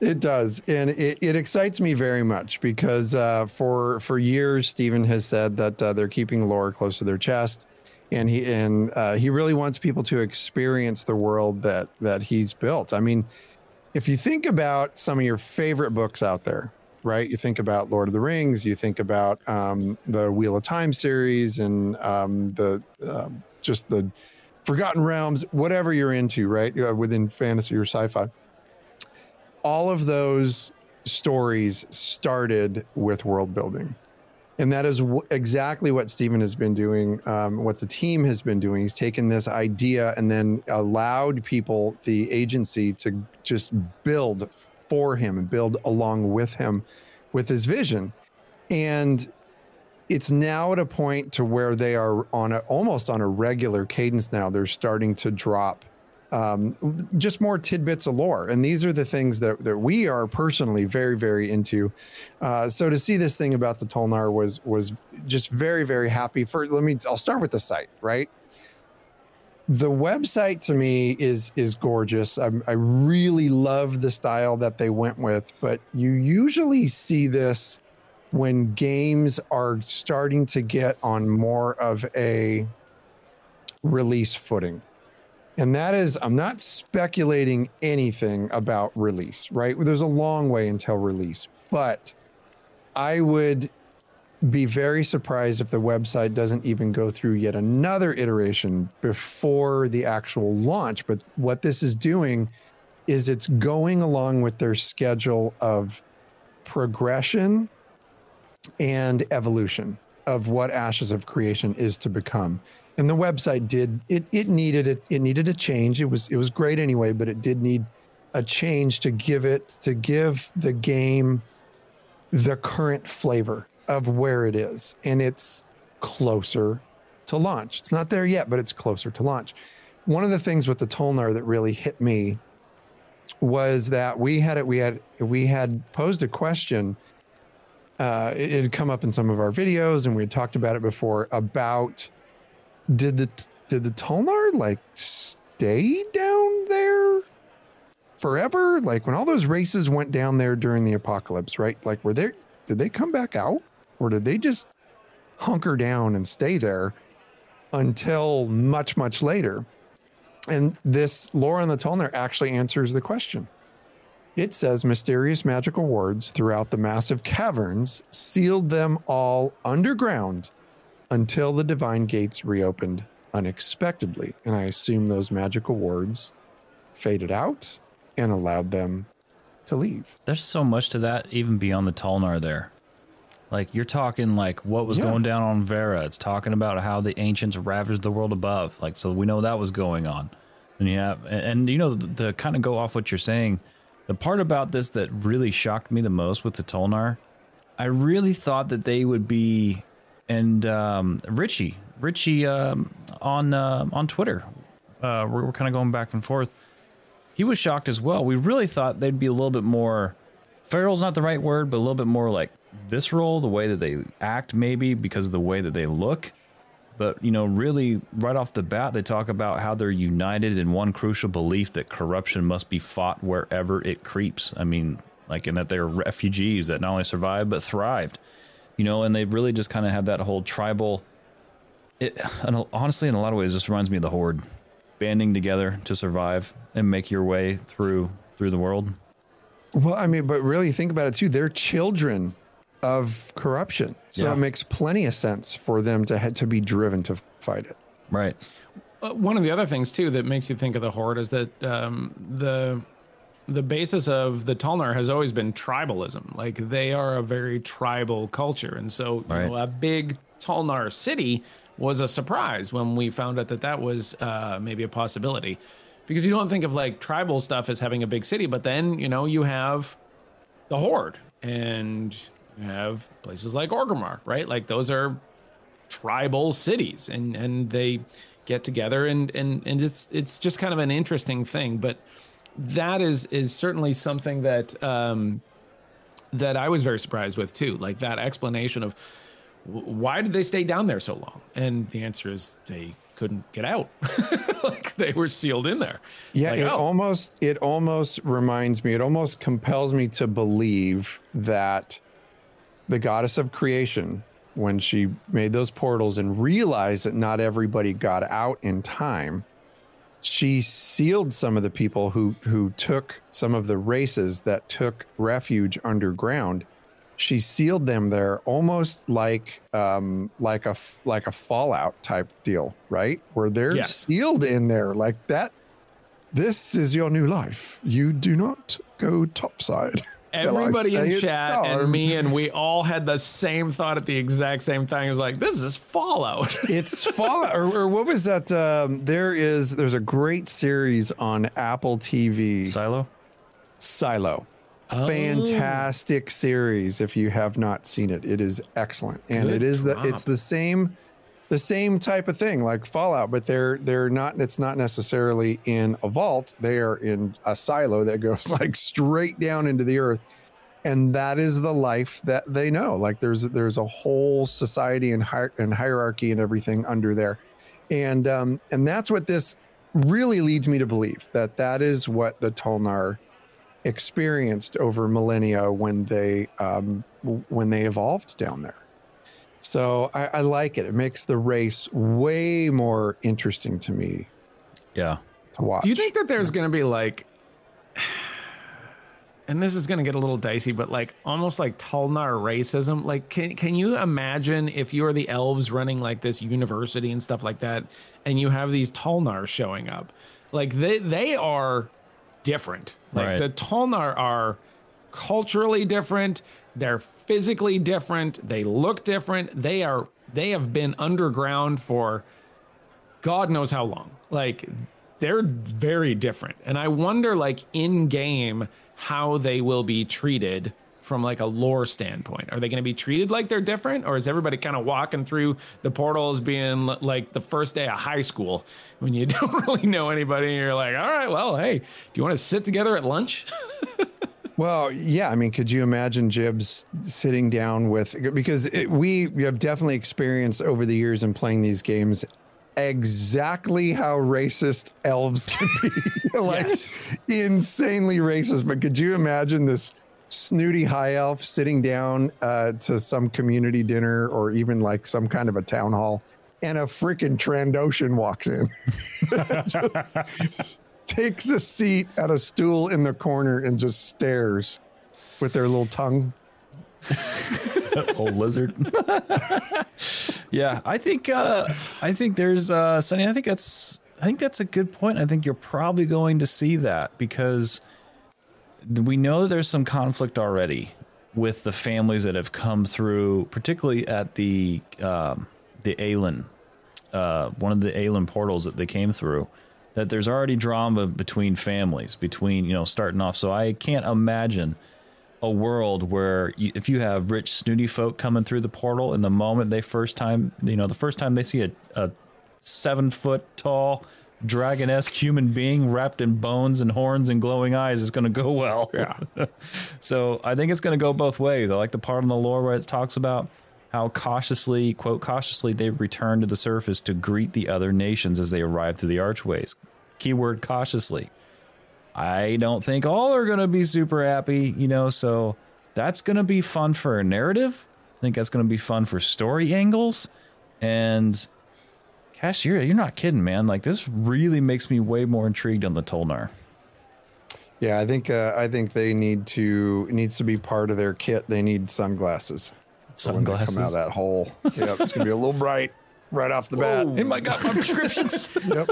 It does and it, it excites me very much because uh, for for years Steven has said that uh, they're keeping lore close to their chest and he and uh, he really wants people to experience the world that that he's built. I mean if you think about some of your favorite books out there right? You think about Lord of the Rings, you think about um, the Wheel of Time series, and um, the uh, just the Forgotten Realms, whatever you're into, right? Uh, within fantasy or sci-fi, all of those stories started with world building. And that is w- exactly what Steven has been doing, um, what the team has been doing. He's taken this idea and then allowed people, the agency, to just build for him and build along with him with his vision. And it's now at a point to where they are on a almost on a regular cadence now. They're starting to drop um, just more tidbits of lore. And these are the things that, that we are personally very, very into. Uh, so to see this thing about the Tulnar was was just very, very happy. For let me, I'll start with the site, right? The website to me is is gorgeous. I, I really love the style that they went with, but you usually see this when games are starting to get on more of a release footing and that is, I'm not speculating anything about release, right? There's a long way until release, but I would be very surprised if the website doesn't even go through yet another iteration before the actual launch. But what this is doing is it's going along with their schedule of progression and evolution of what Ashes of Creation is to become. And the website did it it needed it it needed a change. It was it was great anyway but it did need a change to give it to give the game the current flavor of where it is and it's closer to launch it's not there yet but it's closer to launch one of the things with the Tulnar that really hit me was that we had it we had we had posed a question uh, it had come up in some of our videos and we had talked about it before about did the did the Tulnar like stay down there forever? Like when all those races went down there during the apocalypse, right? Like were they did they come back out or did they just hunker down and stay there until much much later? And this lore on the Tulnar actually answers the question. It says mysterious magical words throughout the massive caverns sealed them all underground until the divine gates reopened unexpectedly. And I assume those magical words faded out and allowed them to leave. There's so much to that, even beyond the Tulnar there. Like you're talking like what was yeah. going down on Verra. It's talking about how the ancients ravaged the world above. Like so we know that was going on. And you have and, and you know to kind of go off what you're saying, the part about this that really shocked me the most with the Tulnar, I really thought that they would be and um, Richie, Richie um, on uh, on Twitter. Uh, we're, we're kind of going back and forth. He was shocked as well. We really thought they'd be a little bit more. Feral's not the right word, but a little bit more like visceral, the way that they act, maybe because of the way that they look. But you know, really, right off the bat, they talk about how they're united in one crucial belief that corruption must be fought wherever it creeps. I mean, like, in that they're refugees that not only survived but thrived you know, and they really just kind of have that whole tribal. It and honestly, in a lot of ways, this reminds me of the horde, banding together to survive and make your way through through the world. Well, I mean, but really think about it too. They're children of corruption, so yeah. it makes plenty of sense for them to to be driven to fight it. Right. Uh, one of the other things too that makes you think of the horde is that um, the the basis of the Tulnar has always been tribalism. Like they are a very tribal culture, and so right. know, a big Tulnar city was a surprise when we found out that that was uh, maybe a possibility, because you don't think of like tribal stuff as having a big city, but then you know you have the Horde and you have places like Orgrimmar, right? Like those are tribal cities, and and they get together and and and it's it's just kind of an interesting thing, but that is is certainly something that um, that I was very surprised with too. Like that explanation of why did they stay down there so long? And the answer is they couldn't get out. like they were sealed in there. Yeah, like, it oh. almost it almost reminds me, it almost compels me to believe that the goddess of creation, when she made those portals and realized that not everybody got out in time, she sealed some of the people who who took some of the races that took refuge underground. She sealed them there almost like um like a like a fallout type deal right? Where they're yes. sealed in there like that. This is your new life. You do not go topside everybody in chat done. and me and we all had the same thought at the exact same time. It was like, this is Fallout. It's Fallout, or, or what was that? Um, there is there's a great series on Apple TV, Silo. Silo. Oh. Fantastic series. If you have not seen it, it is excellent, and Good it is the it's the same the same type of thing like Fallout, but they're they're not. It's not necessarily in a vault. They are in a silo that goes like straight down into the earth, and that is the life that they know. Like there's there's a whole society and hier- and hierarchy and everything under there, and um and that's what this really leads me to believe that that is what the Tulnar experienced over millennia when they um when they evolved down there. So I, I like it. It makes the race way more interesting to me Yeah. to watch. Do you think that there's going to be like, and this is going to get a little dicey, but like almost like Tulnar racism? Like, can can you imagine if you're the elves running like this university and stuff like that, and you have these Tulnar showing up? Like they they are different. Like Right. the Tulnar are culturally different. They're physically different. They look different. They are they have been underground for God knows how long. Like they're very different. And I wonder like in game how they will be treated from like a lore standpoint. Are they going to be treated like they're different or is everybody kind of walking through the portals being like the first day of high school when you don't really know anybody and you're like, "All right, well, hey, do you want to sit together at lunch?" Well, yeah. I mean, could you imagine Jibs sitting down with because it, we have definitely experienced over the years in playing these games exactly how racist elves can be, like Yes. insanely racist. But could you imagine this snooty high elf sitting down uh, to some community dinner or even like some kind of a town hall, and a freaking Trandoshan walks in? takes a seat at a stool in the corner and just stares with their little tongue. Old lizard. yeah, I think uh I think there's uh Sonny, I think that's I think that's a good point. I think you're probably going to see that because we know that there's some conflict already with the families that have come through, particularly at the um the Aelin, uh one of the Aelin portals that they came through. That there's already drama between families, between, you know, starting off. So I can't imagine a world where you, if you have rich snooty folk coming through the portal and the moment they first time you know the first time they see a, a seven foot tall dragon-esque human being wrapped in bones and horns and glowing eyes is going to go well Yeah. so i think it's going to go both ways i like the part in the lore where it talks about how cautiously quote cautiously they return to the surface to greet the other nations as they arrive through the archways keyword cautiously I don't think all are going to be super happy, you know, so that's going to be fun for a narrative. I think that's going to be fun for story angles. And Cash, you're, you're not kidding, man. Like, this really makes me way more intrigued on the Tulnar. Yeah, I think uh, I think they need to needs to be part of their kit. They need sunglasses. For when they Sunglasses. come out of that hole. Yep, it's gonna be a little bright right off the bat. Hey, my God, my prescriptions. Yep.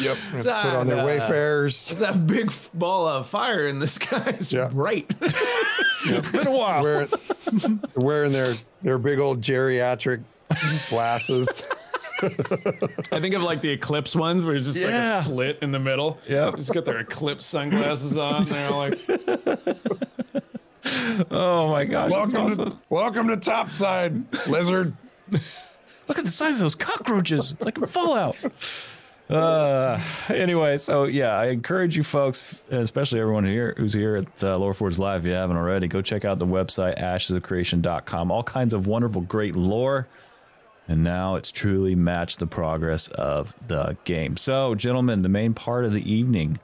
Yep. Put on their Uh, wayfarers. It's that big ball of fire in the sky. It's Yeah. bright. it's been a while. Wear, they're wearing their their big old geriatric glasses. I think of like the eclipse ones where it's just like a slit in the middle. Yep. Just got their eclipse sunglasses on. They're like, oh, my gosh. welcome awesome. to welcome to Topside, lizard. Look at the size of those cockroaches. It's like a Fallout. Uh, anyway, so yeah, I encourage you folks, especially everyone here who's here at uh, Lore Forged Live, if you haven't already, go check out the website, ashesofcreation.com. All kinds of wonderful, great lore. And now it's truly matched the progress of the game. So, gentlemen, the main part of the evening.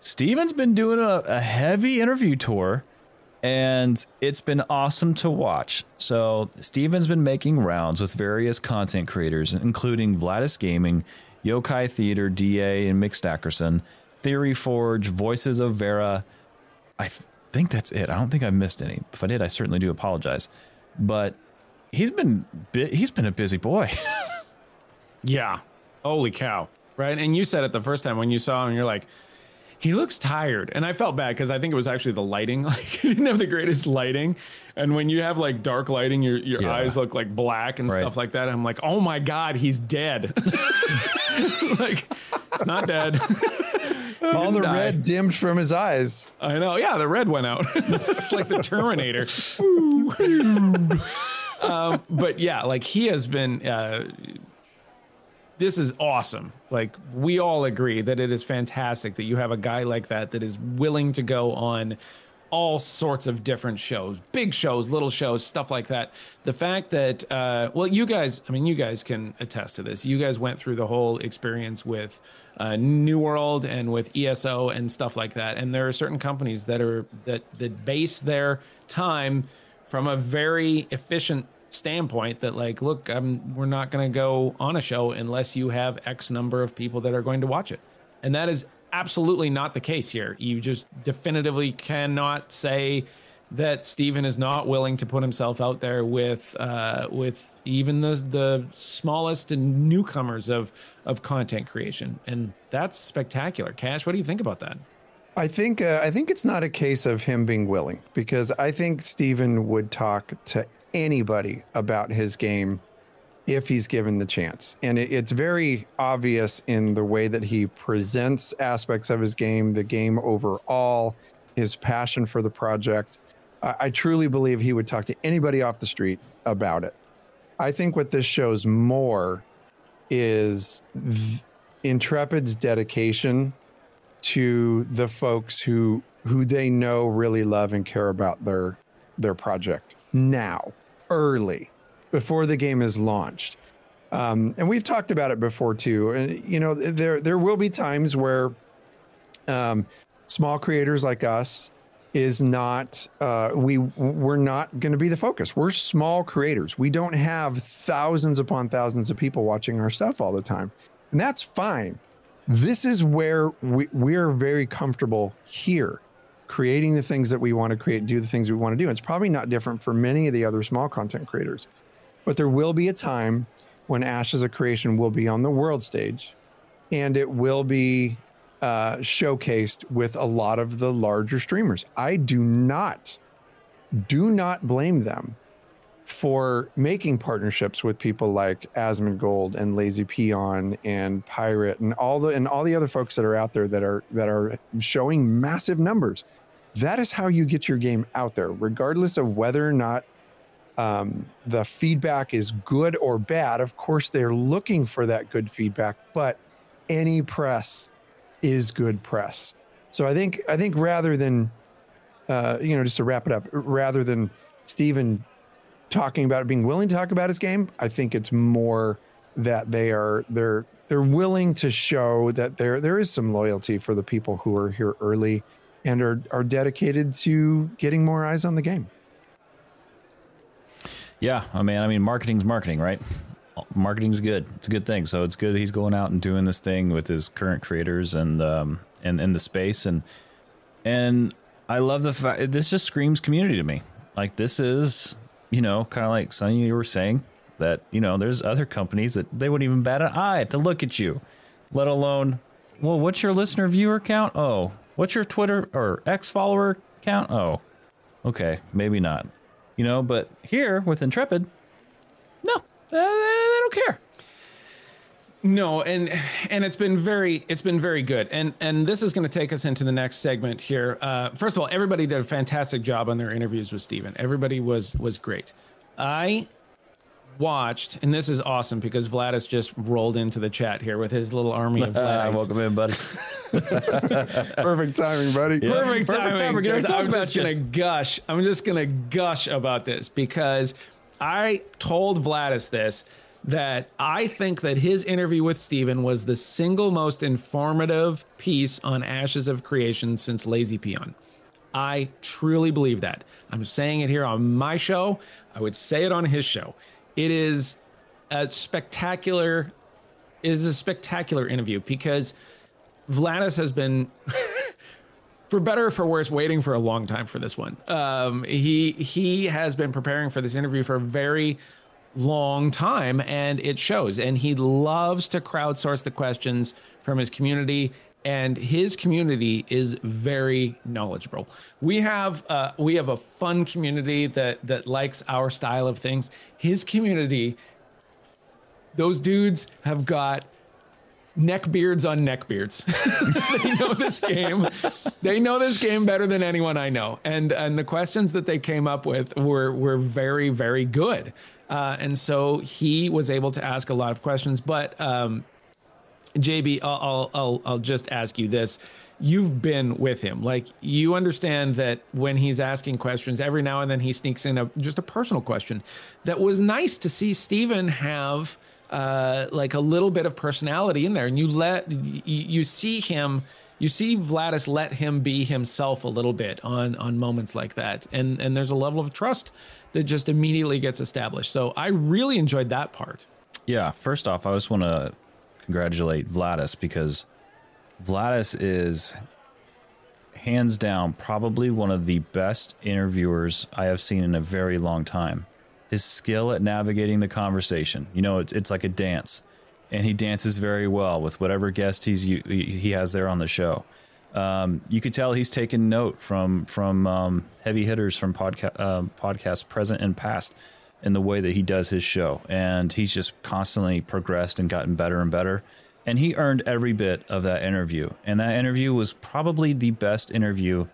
Steven's been doing a, a heavy interview tour and it's been awesome to watch. So, Steven's been making rounds with various content creators, including Vladis Gaming, Yokai Theater, DA, and Mick Stackerson, Theory Forge, Voices of Verra. I th- think that's it. I don't think I missed any. If I did, I certainly do apologize. But he's been bi- he's been a busy boy. yeah, holy cow. Right. And you said it the first time when you saw him, you're like, he looks tired. And i felt bad because i think it was actually the lighting. Like he didn't have the greatest lighting. And when you have like dark lighting your, your Yeah. eyes look like black and Right. stuff like that. I'm like oh my god he's dead. Like it's not dead. All the die. red dimmed from his eyes. i know. Yeah the red went out. It's like the terminator. Um, but yeah like he has been uh, this is awesome. Like we all agree that it is fantastic that you have a guy like that that is willing to go on all sorts of different shows, big shows, little shows, stuff like that. The fact that uh well you guys, I mean you guys can attest to this. You guys went through the whole experience with uh, New World and with ESO and stuff like that. And there are certain companies that are that that base their time from a very efficient standpoint that like look um, we're not going to go on a show unless you have x number of people that are going to watch it. And that is absolutely not the case here. You just definitively cannot say that Steven is not willing to put himself out there with uh, with even the the smallest newcomers of of content creation. And that's spectacular. Cash what do you think about that? I think uh, I think it's not a case of him being willing because I think Steven would talk to anybody about his game if he's given the chance. And it, it's very obvious in the way that he presents aspects of his game, the game overall, his passion for the project. I, I truly believe he would talk to anybody off the street about it. I think what this shows more is Intrepid's dedication to the folks who who they know really love and care about their their project now early before the game is launched. Um, and we've talked about it before too. And you know there there will be times where um, small creators like us is not uh, we we're not going to be the focus. We're small creators. We don't have thousands upon thousands of people watching our stuff all the time. And that's fine. This is where we, we're very comfortable here creating the things that we want to create do the things we want to do. It's probably not different for many of the other small content creators but there will be a time when Ashes of Creation will be on the world stage and it will be uh, showcased with a lot of the larger streamers. I do not do not blame them for making partnerships with people like Asmongold and Lazy Peon and Pirate and all the and all the other folks that are out there that are that are showing massive numbers. That is how you get your game out there, regardless of whether or not um, the feedback is good or bad. Of course, they're looking for that good feedback, but any press is good press. So I think I think rather than uh, you know just to wrap it up, rather than Steven talking about it, being willing to talk about his game. I think it's more that they are they're they're willing to show that there there is some loyalty for the people who are here early and are are dedicated to getting more eyes on the game. Yeah, I mean, I mean, marketing's marketing, right? Marketing's good. It's a good thing. So it's good he's going out and doing this thing with his current creators and um and in the space and and I love the fact this just screams community to me. Like this is, you know, kind of like Sonny you were saying that you know there's other companies that they wouldn't even bat an eye to look at you, let alone, well, what's your listener viewer count? Oh, what's your Twitter or X follower count? Oh, okay, maybe not. You know, but here with Intrepid, no, they, they don't care. No, and and it's been very it's been very good, and and this is going to take us into the next segment here. Uh, first of all, everybody did a fantastic job on their interviews with Steven. Everybody was was great. I watched, and this is awesome because Vladis just rolled into the chat here with his little army of Vladites. welcome in, buddy. Perfect timing, buddy. Perfect Perfect timing. time. We're gonna 'cause talk I'm about just you. gonna gush. I'm just gonna gush about this because I told Vladis this that I think that his interview with Steven was the single most informative piece on Ashes of Creation since Lazy Peon. I truly believe that. I'm saying it here on my show. I would say it on his show. It is a spectacular it is a spectacular interview because Vladis has been for better or for worse waiting for a long time for this one. Um, he he has been preparing for this interview for a very long time and it shows and he loves to crowdsource the questions from his community and his community is very knowledgeable. We have uh, we have a fun community that that likes our style of things. His community, those dudes have got neck beards on neckbeards. they know this game. They know this game better than anyone I know. And and the questions that they came up with were were very very good. Uh, and so he was able to ask a lot of questions. But um, JB, I'll, I'll I'll I'll just ask you this. You've been with him. Like you understand that when he's asking questions, every now and then he sneaks in a just a personal question. That was nice to see Steven have uh, like a little bit of personality in there, and you let you, you see him. You see Vladis let him be himself a little bit on on moments like that, and and there's a level of trust that just immediately gets established. So I really enjoyed that part. Yeah, first off, I just want to congratulate Vladis because Vladis is hands down probably one of the best interviewers I have seen in a very long time. His skill at navigating the conversation, you know, it's it's like a dance, and he dances very well with whatever guest he's he has there on the show. Um, you could tell he's taken note from from um, heavy hitters from podcast uh, podcasts present and past in the way that he does his show. And he's just constantly progressed and gotten better and better. And he earned every bit of that interview. And that interview was probably the best interview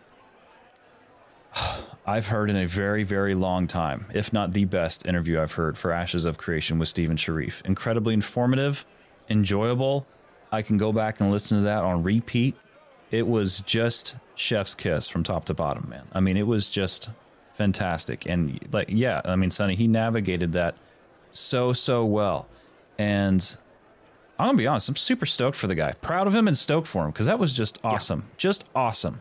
I've heard in a very, very long time, if not the best interview I've heard for Ashes of Creation with Steven Sharif. Incredibly informative, enjoyable. I can go back and listen to that on repeat. It was just chef's kiss from top to bottom, man. I mean, it was just fantastic. And like, yeah, I mean, Sonny, he navigated that so, so well. And I'm gonna be honest, I'm super stoked for the guy. Proud of him and stoked for him because that was just awesome. Yeah. Just awesome.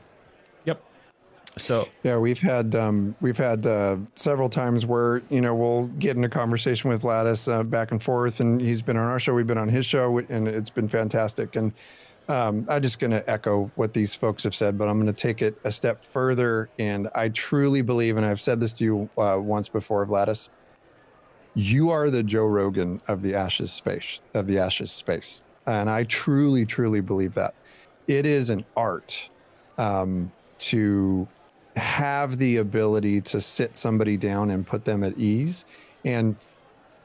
So yeah, we've had um, we've had uh, several times where you know we'll get in a conversation with Vladis uh, back and forth, and he's been on our show, we've been on his show, and it's been fantastic. And um, I'm just going to echo what these folks have said, but I'm going to take it a step further. And I truly believe, and I've said this to you uh, once before, Vladis, you are the Joe Rogan of the Ashes space, of the Ashes space. And I truly, truly believe that. It is an art um, to have the ability to sit somebody down and put them at ease. And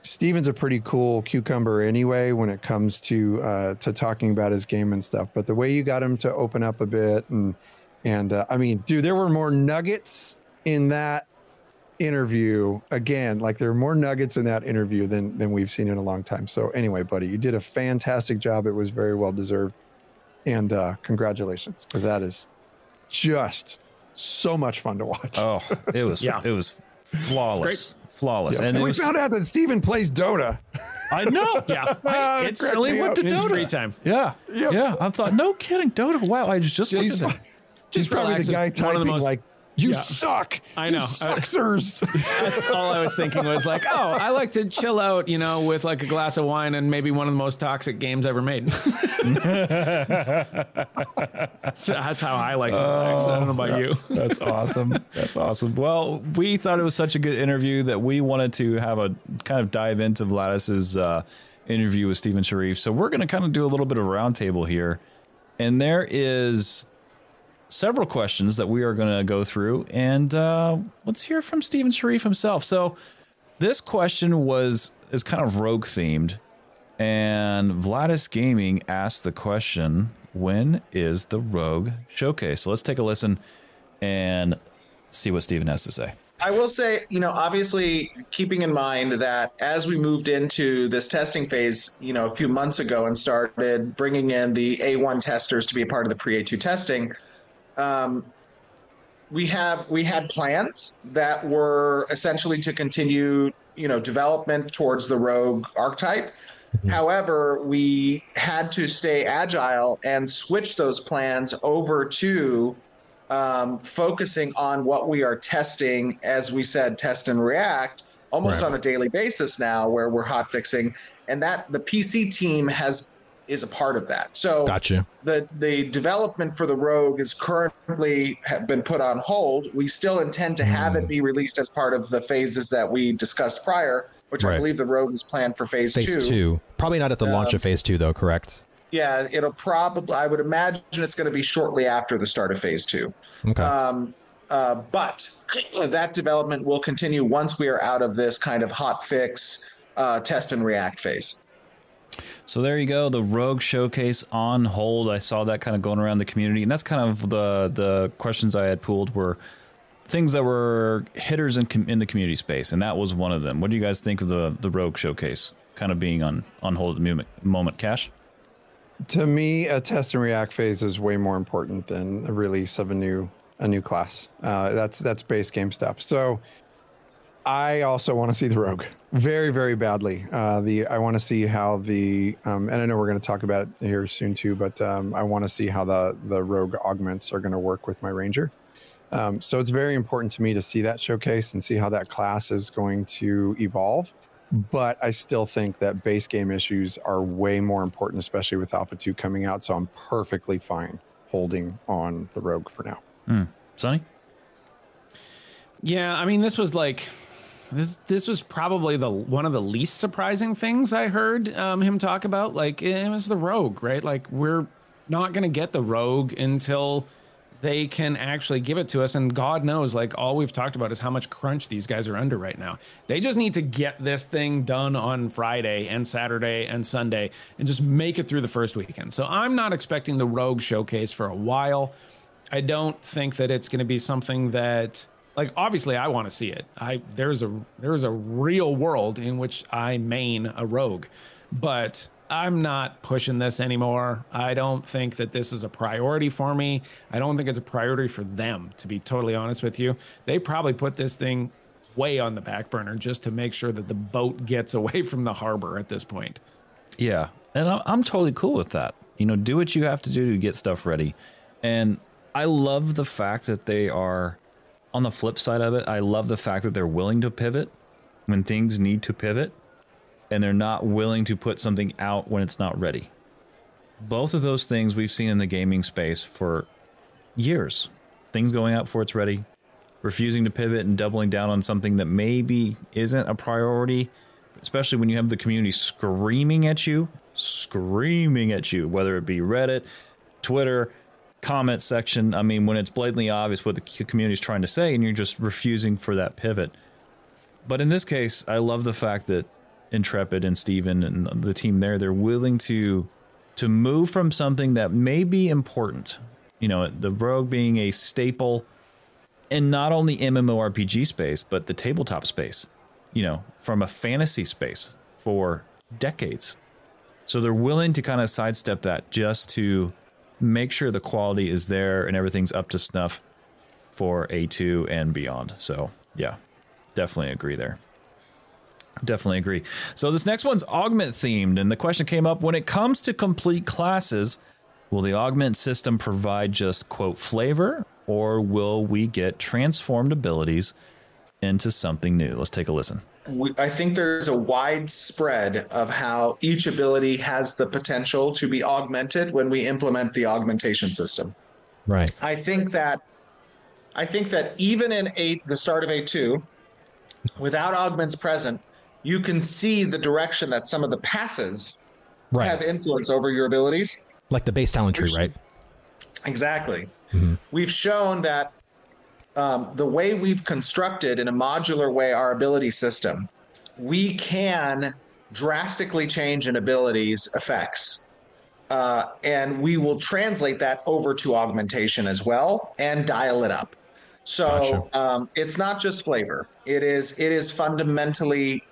Steven's a pretty cool cucumber anyway when it comes to uh, to talking about his game and stuff. But the way you got him to open up a bit and and uh, I mean, dude, there were more nuggets in that interview. Again, like there are more nuggets in that interview than than we've seen in a long time. So anyway, buddy, you did a fantastic job. It was very well deserved, and uh, congratulations because that is just so much fun to watch. Oh, it was yeah. it was flawless. Great flawless. And, and we was, found out that Steven plays Dota. I know. yeah. I uh, instantly went to Dota. free time. Yeah. Yep. Yeah. I thought, no kidding, Dota. Wow. I just, just he's, he's probably the guy typing the most, like you yeah. suck. I know. sucksers. That's all I was thinking was like, oh, I like to chill out, you know, with like a glass of wine and maybe one of the most toxic games ever made. so that's how I like it. Oh, I don't know about yeah. you. that's awesome. That's awesome. Well, we thought it was such a good interview that we wanted to have a kind of dive into Vladis's uh, interview with Steven Sharif. So we're going to kind of do a little bit of a roundtable here. And there is several questions that we are going to go through, and uh, let's hear from Steven Sharif himself. So, this question was is kind of rogue themed, and Vladis Gaming asked the question: When is the Rogue Showcase? So let's take a listen and see what Steven has to say. I will say, you know, obviously keeping in mind that as we moved into this testing phase, you know, a few months ago and started bringing in the A1 testers to be a part of the pre A2 testing, um, we have we had plans that were essentially to continue you know development towards the rogue archetype mm-hmm. however we had to stay agile and switch those plans over to um, focusing on what we are testing as we said test and react almost right. on a daily basis now where we're hot fixing and that the pc team has is a part of that. So gotcha. the the development for the Rogue is currently have been put on hold. We still intend to have mm. it be released as part of the phases that we discussed prior, which right. I believe the Rogue is planned for phase, phase two. two. Probably not at the launch of um, phase two though, correct? yeah, it'll probably. I would imagine it's going to be shortly after the start of phase two. Okay. Um, uh, but that development will continue once we are out of this kind of hot fix uh, test and react phase. So there you go, the Rogue Showcase on hold. I saw that kind of going around the community, and that's kind of the the questions I had pooled were things that were hitters in in the community space, and that was one of them. What do you guys think of the the Rogue Showcase kind of being on on hold at the moment? Moment, Cash. To me, a test and react phase is way more important than the release of a new a new class. Uh, that's that's base game stuff. So I also want to see the rogue very very badly. Uh, the I want to see how the um, and I know we're going to talk about it here soon too, but um, I want to see how the the rogue augments are going to work with my ranger. Um, so it's very important to me to see that showcase and see how that class is going to evolve. But I still think that base game issues are way more important, especially with Alpha 2 coming out. So I'm perfectly fine holding on the Rogue for now. Mm. Sonny? Yeah, I mean, this was like this. This was probably the one of the least surprising things I heard um, him talk about. Like it was the Rogue, right? Like we're not gonna get the Rogue until they can actually give it to us. And God knows, like all we've talked about is how much crunch these guys are under right now. They just need to get this thing done on Friday and Saturday and Sunday and just make it through the first weekend. So I'm not expecting the Rogue showcase for a while. I don't think that it's going to be something that like obviously I want to see it. I there's a there's a real world in which I main a rogue. But I'm not pushing this anymore. I don't think that this is a priority for me. I don't think it's a priority for them to be totally honest with you. They probably put this thing way on the back burner just to make sure that the boat gets away from the harbor at this point. Yeah. And I'm totally cool with that. You know, do what you have to do to get stuff ready. And I love the fact that they are on the flip side of it. I love the fact that they're willing to pivot when things need to pivot and they're not willing to put something out when it's not ready. Both of those things we've seen in the gaming space for years. Things going out before it's ready, refusing to pivot and doubling down on something that maybe isn't a priority, especially when you have the community screaming at you, screaming at you, whether it be Reddit, Twitter, comment section. I mean, when it's blatantly obvious what the community is trying to say and you're just refusing for that pivot. But in this case, I love the fact that Intrepid and Steven and the team there, they're willing to to move from something that may be important. You know, the Rogue being a staple in not only MMORPG space, but the tabletop space, you know, from a fantasy space for decades. So they're willing to kind of sidestep that just to make sure the quality is there and everything's up to snuff for A2 and beyond. So, yeah, definitely agree there. Definitely agree. So, this next one's augment themed, and the question came up when it comes to complete classes, will the augment system provide just quote flavor, or will we get transformed abilities into something new? Let's take a listen. I think there's a wide spread of how each ability has the potential to be augmented when we implement the augmentation system. Right. I think that I think that even in eight, the start of A2, without augments present, you can see the direction that some of the passives Right. have influence over your abilities. Like the base talent tree, right? Exactly. Mm-hmm. We've shown that um, the way we've constructed in a modular way our ability system, we can drastically change an ability's effects. Uh, and we will translate that over to augmentation as well and dial it up. So um, it's not just flavor. It is it is fundamentally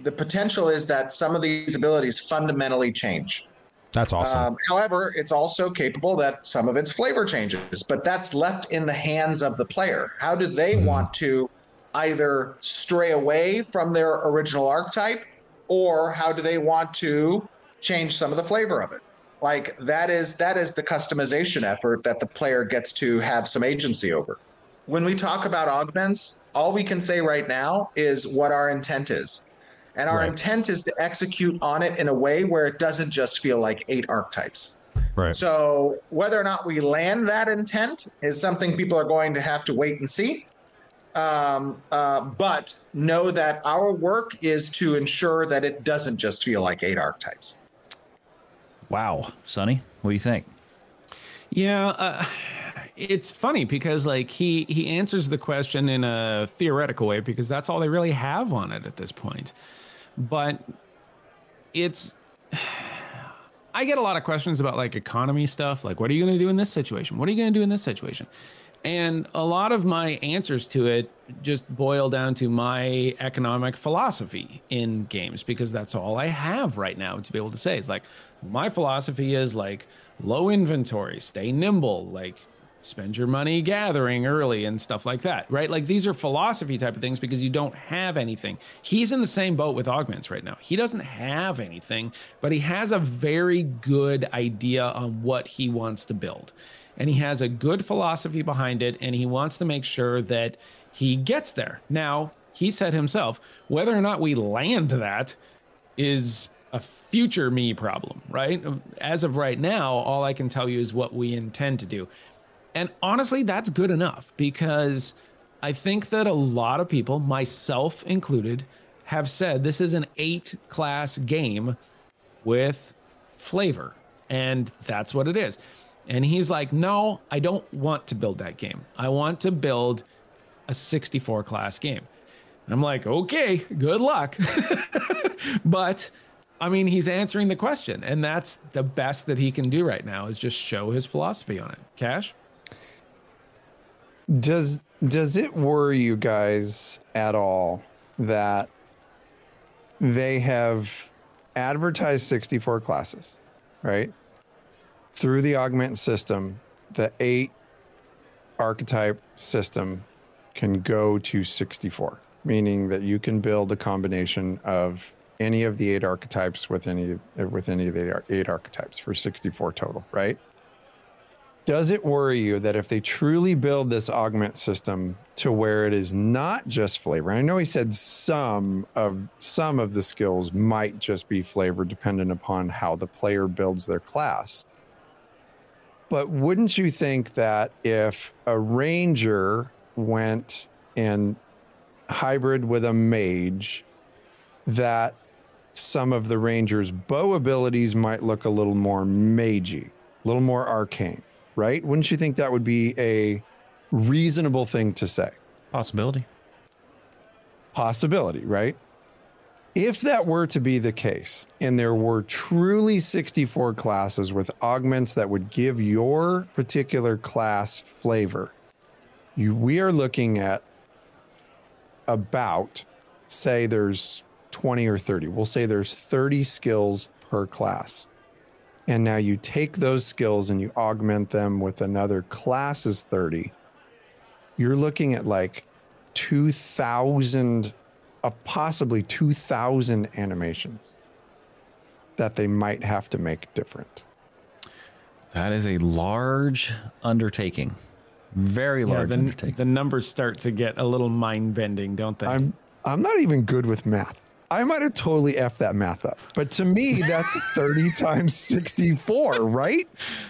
the potential is that some of these abilities fundamentally change. That's awesome. Um, however, it's also capable that some of its flavor changes, but that's left in the hands of the player. How do they want to either stray away from their original archetype, or how do they want to change some of the flavor of it? Like that is that is the customization effort that the player gets to have some agency over. When we talk about augments, all we can say right now is what our intent is. And our Right. intent is to execute on it in a way where it doesn't just feel like eight archetypes. right. So whether or not we land that intent is something people are going to have to wait and see. Um, uh, but know that our work is to ensure that it doesn't just feel like eight archetypes. Wow, Sonny, what do you think? Yeah, uh, it's funny because like he he answers the question in a theoretical way because that's all they really have on it at this point. But it's I get a lot of questions about like economy stuff, like what are you going to do in this situation? What are you going to do in this situation? And a lot of my answers to it just boil down to my economic philosophy in games because that's all I have right now to be able to say. It's like my philosophy is like low inventory, stay nimble, like spend your money gathering early and stuff like that, right? Like these are philosophy type of things because you don't have anything. He's in the same boat with augments right now. He doesn't have anything, but he has a very good idea on what he wants to build. And he has a good philosophy behind it, and he wants to make sure that he gets there. Now, he said himself, whether or not we land that is a future me problem, right? As of right now, all I can tell you is what we intend to do. And honestly, that's good enough because I think that a lot of people, myself included, have said this is an eight class game with flavor. And that's what it is. And he's like, no, I don't want to build that game. I want to build a 64 class game. And I'm like, okay, good luck. but I mean, he's answering the question, and that's the best that he can do right now is just show his philosophy on it. Cash? Does does it worry you guys at all that they have advertised 64 classes, right? Through the augment system, the eight archetype system can go to 64, meaning that you can build a combination of any of the eight archetypes with any with any of the eight archetypes for 64 total, right? Does it worry you that if they truly build this augment system to where it is not just flavor? I know he said some of some of the skills might just be flavor dependent upon how the player builds their class. But wouldn't you think that if a ranger went and hybrid with a mage that some of the ranger's bow abilities might look a little more magey, a little more arcane, right? Wouldn't you think that would be a reasonable thing to say? Possibility. Possibility, right? If that were to be the case, and there were truly 64 classes with augments that would give your particular class flavor, you, we are looking at about, say, there's 20 or 30. We'll say there's 30 skills per class. And now you take those skills and you augment them with another class's 30. You're looking at like 2,000, uh, possibly 2,000 animations that they might have to make different. That is a large undertaking. Very large the, undertaking. the numbers start to get a little mind bending, don't they? I'm I'm not even good with math. I might have totally effed that math up. But to me, that's 30 times 64, right?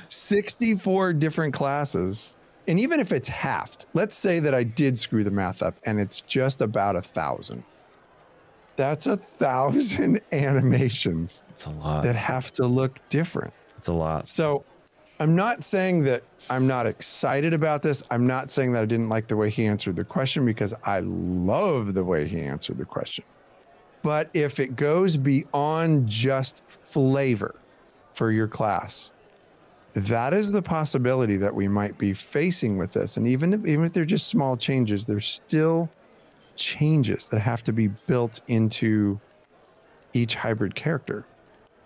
64 different classes. And even if it's halved, let's say that I did screw the math up and it's just about a thousand. That's a thousand animations It's a lot. that have to look different. It's a lot. So I'm not saying that I'm not excited about this. I'm not saying that I didn't like the way he answered the question because I love the way he answered the question. But if it goes beyond just flavor for your class, that is the possibility that we might be facing with this. And even if, even if they're just small changes, there's still changes that have to be built into each hybrid character.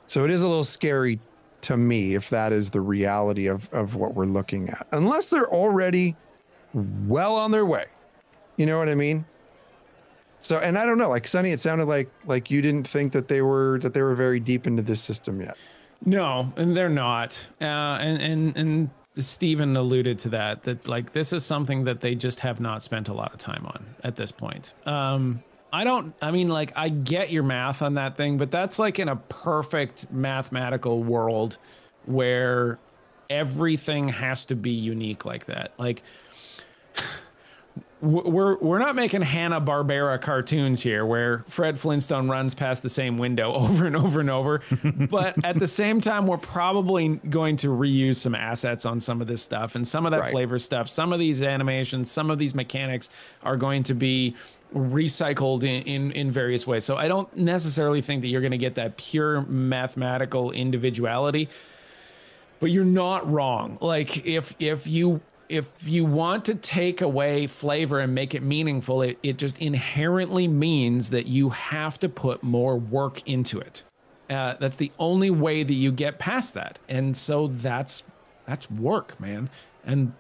So it is a little scary to me if that is the reality of, of what we're looking at, unless they're already well on their way. You know what I mean? So, and I don't know, like Sonny, it sounded like like you didn't think that they were that they were very deep into this system yet. No, and they're not. Uh, and and and Steven alluded to that. That like this is something that they just have not spent a lot of time on at this point. Um, I don't. I mean, like I get your math on that thing, but that's like in a perfect mathematical world where everything has to be unique like that. Like we're we're not making Hanna Barbera cartoons here, where Fred Flintstone runs past the same window over and over and over. but at the same time, we're probably going to reuse some assets on some of this stuff and some of that Right. flavor stuff. Some of these animations, some of these mechanics are going to be recycled in, in in various ways. So I don't necessarily think that you're going to get that pure mathematical individuality but you're not wrong like if if you if you want to take away flavor and make it meaningful it, it just inherently means that you have to put more work into it. Uh, that's the only way that you get past that. And so that's that's work man. And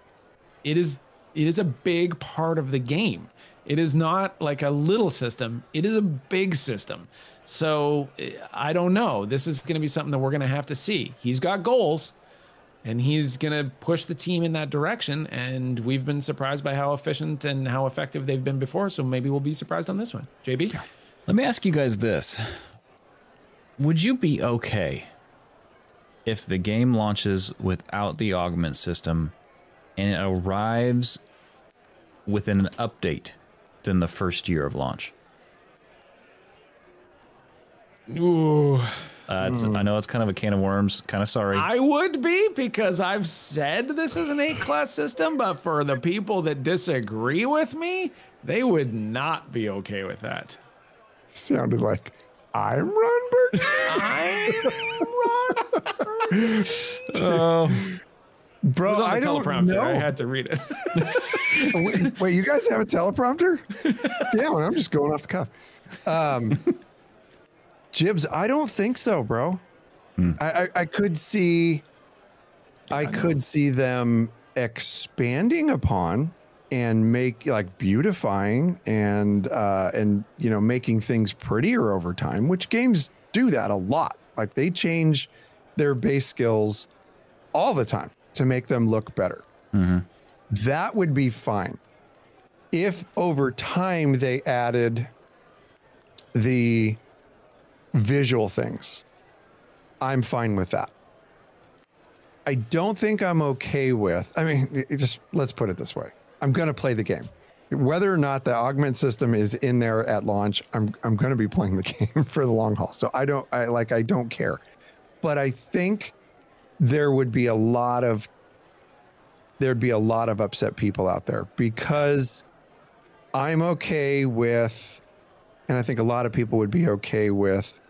it is it is a big part of the game. It is not like a little system. It is a big system. So eh, i don't know. This is going to be something that we're going to have to see. He's got goals and he's going to push the team in that direction and we've been surprised by how efficient and how effective they've been before so maybe we'll be surprised on this one jb Let me ask you guys this. Would you be okay if the game launches without the augment system and it arrives within an update than the first year of launch? Ooh, Uh, it's, I know it's kind of a can of worms. Kind of sorry. I would be because I've said this is an eight class system, but for the people that disagree with me, they would not be okay with that. Sounded like I'm Runberg. I'm Oh, Bro, It was I don't teleprompter. know. I had to read it. wait, wait, you guys have a teleprompter? yeah, I'm just going off the cuff. Um, Jibs, I don't think so, bro. I, I, I could see, I could see them expanding upon and make like beautifying and uh, and you know making things prettier over time, which games do that a lot. Like they change their base skills all the time to make them look better that would be fine. If over time they added the visual things, I'm fine with that. I don't think I'm okay with, I mean, just let's put it this way I'm going to play the game. Whether or not the augment system is in there at launch, I'm, I'm going to be playing the game for the long haul. So I don't, I like, I don't care. But I think there would be a lot of there'd be a lot of upset people out there because I'm okay with, and I think a lot of people would be okay with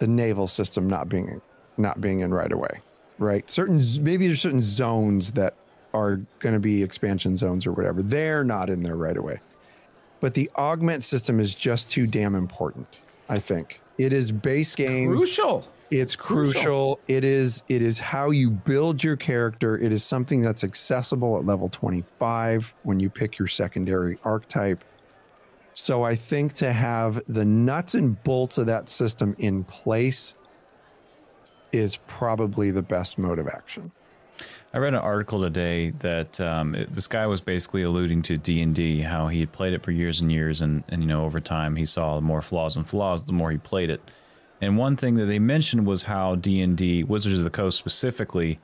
the naval system not being not being in right away, right? Certain maybe there's certain zones that are going to be expansion zones or whatever. They're not in there right away, but the augment system is just too damn important. I think it is base game. Crucial. It's crucial. It is it is how you build your character. It is something that's accessible at level 25 when you pick your secondary archetype. So I think to have the nuts and bolts of that system in place is probably the best mode of action. I read an article today that um, it, this guy was basically alluding to D and D, how he had played it for years and years, and and you know over time he saw more flaws and flaws the more he played it. And one thing that they mentioned was how D and D, Wizards of the Coast specifically,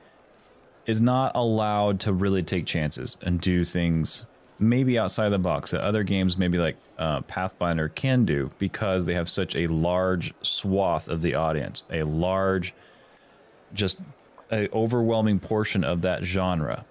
is not allowed to really take chances and do things maybe outside the box that other games, maybe like uh, Pathfinder, can do because they have such a large swath of the audience, a large, just a overwhelming portion of that genre.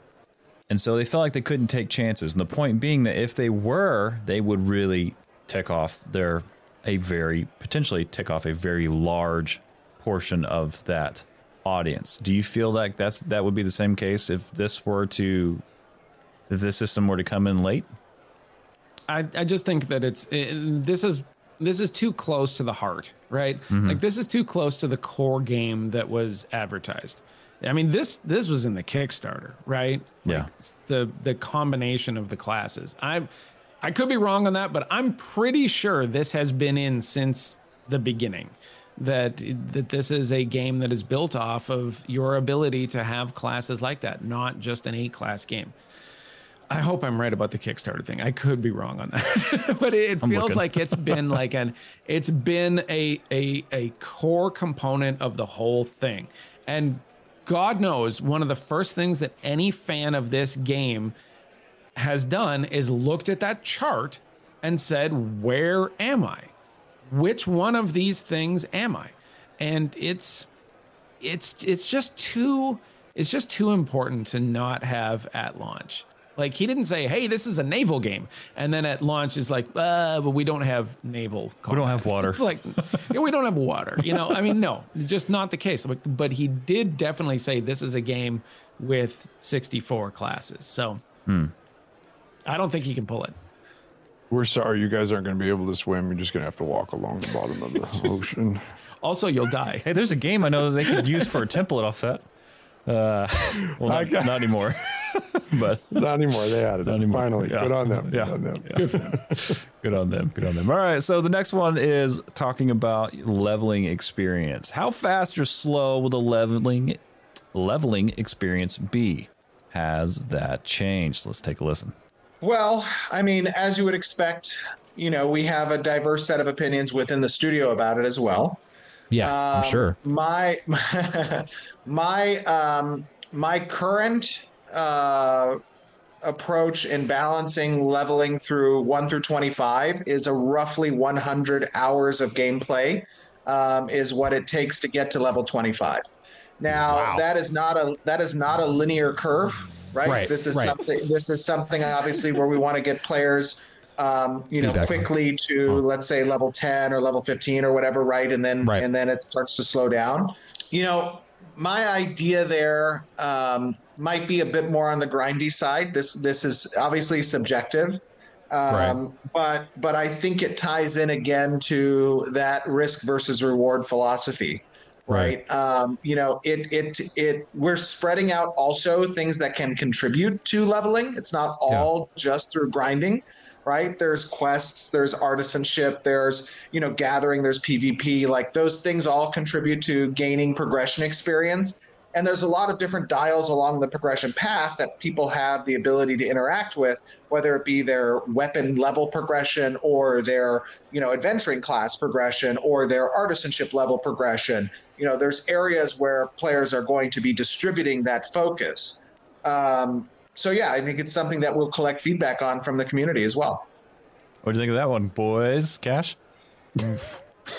And so they felt like they couldn't take chances. And the point being that if they were, they would really tick off their a very potentially tick off a very large portion of that audience. Do you feel like that's that would be the same case if this were to if this system were to come in late? I, I just think that it's it, this is this is too close to the heart, right? Mm-hmm. Like this is too close to the core game that was advertised. I mean this this was in the Kickstarter, right? Yeah. Like, the the combination of the classes. I I could be wrong on that, but I'm pretty sure this has been in since the beginning. That that this is a game that is built off of your ability to have classes like that, not just an eight class game. I hope I'm right about the Kickstarter thing. I could be wrong on that, but it, feels looking. like it's been like an it's been a a a core component of the whole thing. And God knows one of the first things that any fan of this game has done is looked at that chart and said, Where am I? Which one of these things am I? And it's it's it's just too it's just too important to not have at launch. Like he didn't say, "Hey, this is a naval game," and then at launch is like, "Uh, but we don't have naval. We don't have water. It's like, yeah, we don't have water. You know, I mean, no, just not the case. But, but he did definitely say this is a game with 64 classes. So I don't think he can pull it. We're sorry, you guys aren't going to be able to swim. You're just going to have to walk along the bottom of the ocean. Also, you'll die. Hey, there's a game I know that they could use for a template off that. Uh, well, not, not anymore. but Not anymore. They added it. anymore. Finally, Yeah. good on them. Yeah. Good on them. good on them. Good on them. All right. So the next one is talking about leveling experience. How fast or slow will the leveling leveling experience be? Has that changed? Let's take a listen. Well, I mean, as you would expect, you know, we have a diverse set of opinions within the studio about it as well. Yeah, I'm Um, sure. My my um, my current uh, approach in balancing leveling through one through twenty five is a roughly one hundred hours of gameplay um, is what it takes to get to level twenty five. Now Wow. that is not a that is not a linear curve, right? Right, This is right. something. This is something obviously where we want to get players um, you know, on. quickly to let's say level 10 or level 15 or whatever, right? And then Right. and then it starts to slow down. You know, my idea there um, might be a bit more on the grindy side. This this is obviously subjective. Um, but but I think it ties in again to that risk versus reward philosophy right. um, you know it it it we're spreading out also things that can contribute to leveling. It's not all just through grinding right? There's quests there's artisanship there's you know gathering there's pvp like those things all contribute to gaining progression experience and there's a lot of different dials along the progression path that people have the ability to interact with whether it be their weapon level progression or their you know adventuring class progression or their artisanship level progression you know there's areas where players are going to be distributing that focus um, so yeah i think it's something that we'll collect feedback on from the community as well What do you think of that one, boys? Cash?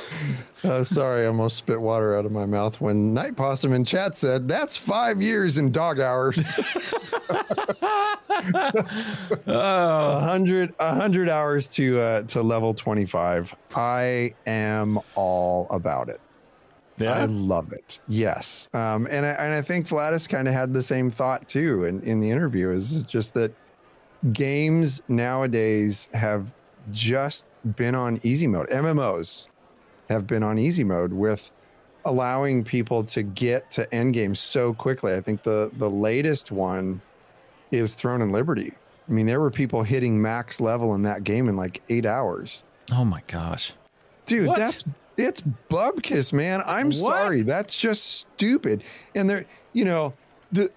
Uh, sorry, I almost spit water out of my mouth when Night Possum in chat said, that's five years in dog hours. A hundred, a hundred hours to uh, to level twenty five. I am all about it. Yeah. I love it. Yes, um, and I, and I think Vladis kind of had the same thought too in, in the interview. Is just that games nowadays have just been on easy mode. MMOs have been on easy mode with allowing people to get to end games so quickly. I think the the latest one is Throne and Liberty. I mean, there were people hitting max level in that game in like eight hours. Oh my gosh. Dude, What? that's it's bubkiss, man. I'm What? sorry. That's just stupid. And there, you know, the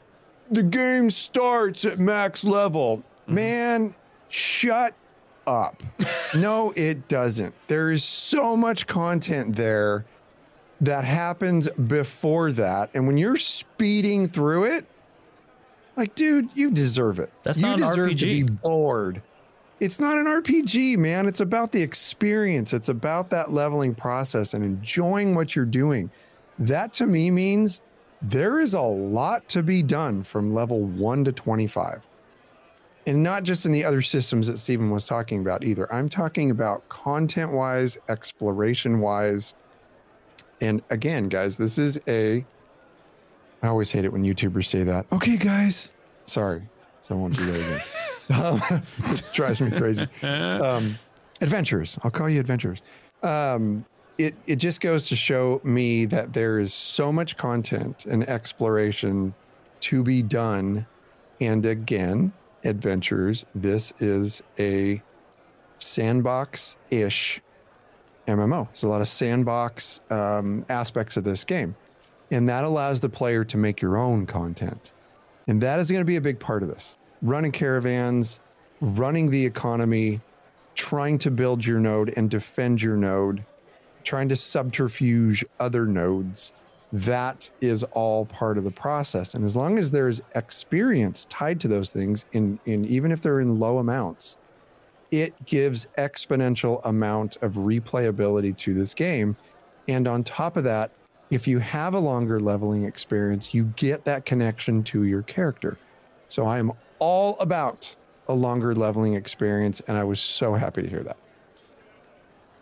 the game starts at max level. Mm-hmm. Man, shut up. no, it doesn't. There is so much content there that happens before that. And when you're speeding through it, like, dude, you deserve it. That's you not an deserve to be RPG. bored. It's not an RPG, man. It's about the experience. It's about that leveling process and enjoying what you're doing. That to me means there is a lot to be done from level 1 to 25. And not just in the other systems that Steven was talking about either. I'm talking about content wise, exploration wise. And again, guys, this is a. I always hate it when YouTubers say that. Okay, guys. Sorry. So I won't do that again. um, it drives me crazy. Um, adventures. I'll call you adventures. Um, it, it just goes to show me that there is so much content and exploration to be done. And again, adventures. This is a sandbox ish MMO. There's a lot of sandbox um, aspects of this game. And that allows the player to make your own content. And that is going to be a big part of this. Running caravans, running the economy, trying to build your node and defend your node, trying to subterfuge other nodes. That is all part of the process. And as long as there's experience tied to those things, in, in even if they're in low amounts, it gives exponential amount of replayability to this game. And on top of that, if you have a longer leveling experience, you get that connection to your character. So I am all about a longer leveling experience, and I was so happy to hear that.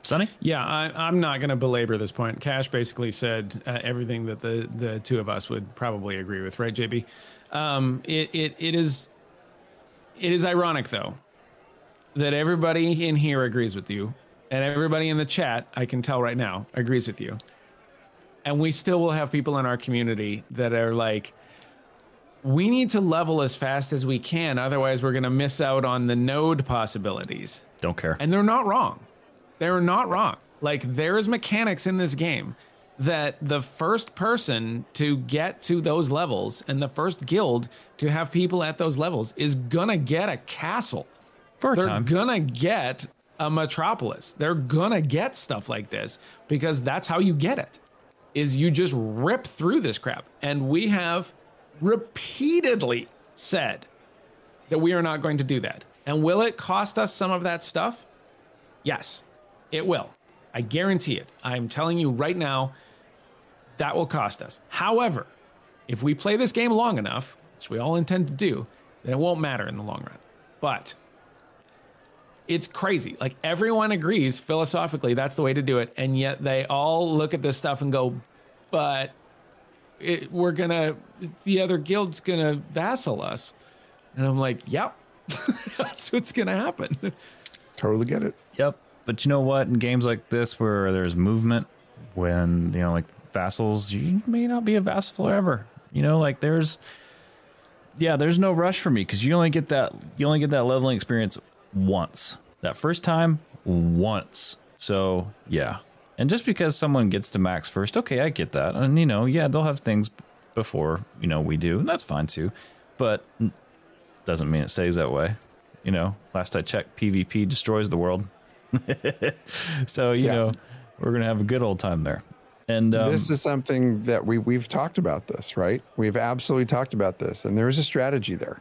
Sonny? Yeah, I, I'm not going to belabor this point. Cash basically said uh, everything that the the two of us would probably agree with, right, JB? Um, it it it is it is ironic though that everybody in here agrees with you, and everybody in the chat, I can tell right now, agrees with you, and we still will have people in our community that are like. We need to level as fast as we can, otherwise, we're going to miss out on the node possibilities. Don't care. And they're not wrong. They're not wrong. Like there is mechanics in this game that the first person to get to those levels and the first guild to have people at those levels is gonna get a castle. For They're time. gonna get a metropolis. They're gonna get stuff like this because that's how you get it. Is you just rip through this crap. And we have repeatedly said that we are not going to do that. And will it cost us some of that stuff? Yes, it will. I guarantee it. I'm telling you right now, that will cost us. However, if we play this game long enough, which we all intend to do, then it won't matter in the long run. But it's crazy. Like everyone agrees philosophically that's the way to do it. And yet they all look at this stuff and go, but it, we're going to, the other guild's going to vassal us. And I'm like, yep, that's what's going to happen. Totally get it. Yep. But you know what? In games like this where there's movement, when, you know, like vassals, you may not be a vassal forever. You know, like there's, yeah, there's no rush for me because you only get that, you only get that leveling experience once. That first time, once. So, yeah. And just because someone gets to max first, okay, I get that. And, you know, yeah, they'll have things before, you know, we do. And that's fine too. But doesn't mean it stays that way. You know, last I checked, PvP destroys the world. so, you Yeah. know, we're going to have a good old time there. And um, this is something that we we've talked about this, right? We've absolutely talked about this, and there's a strategy there,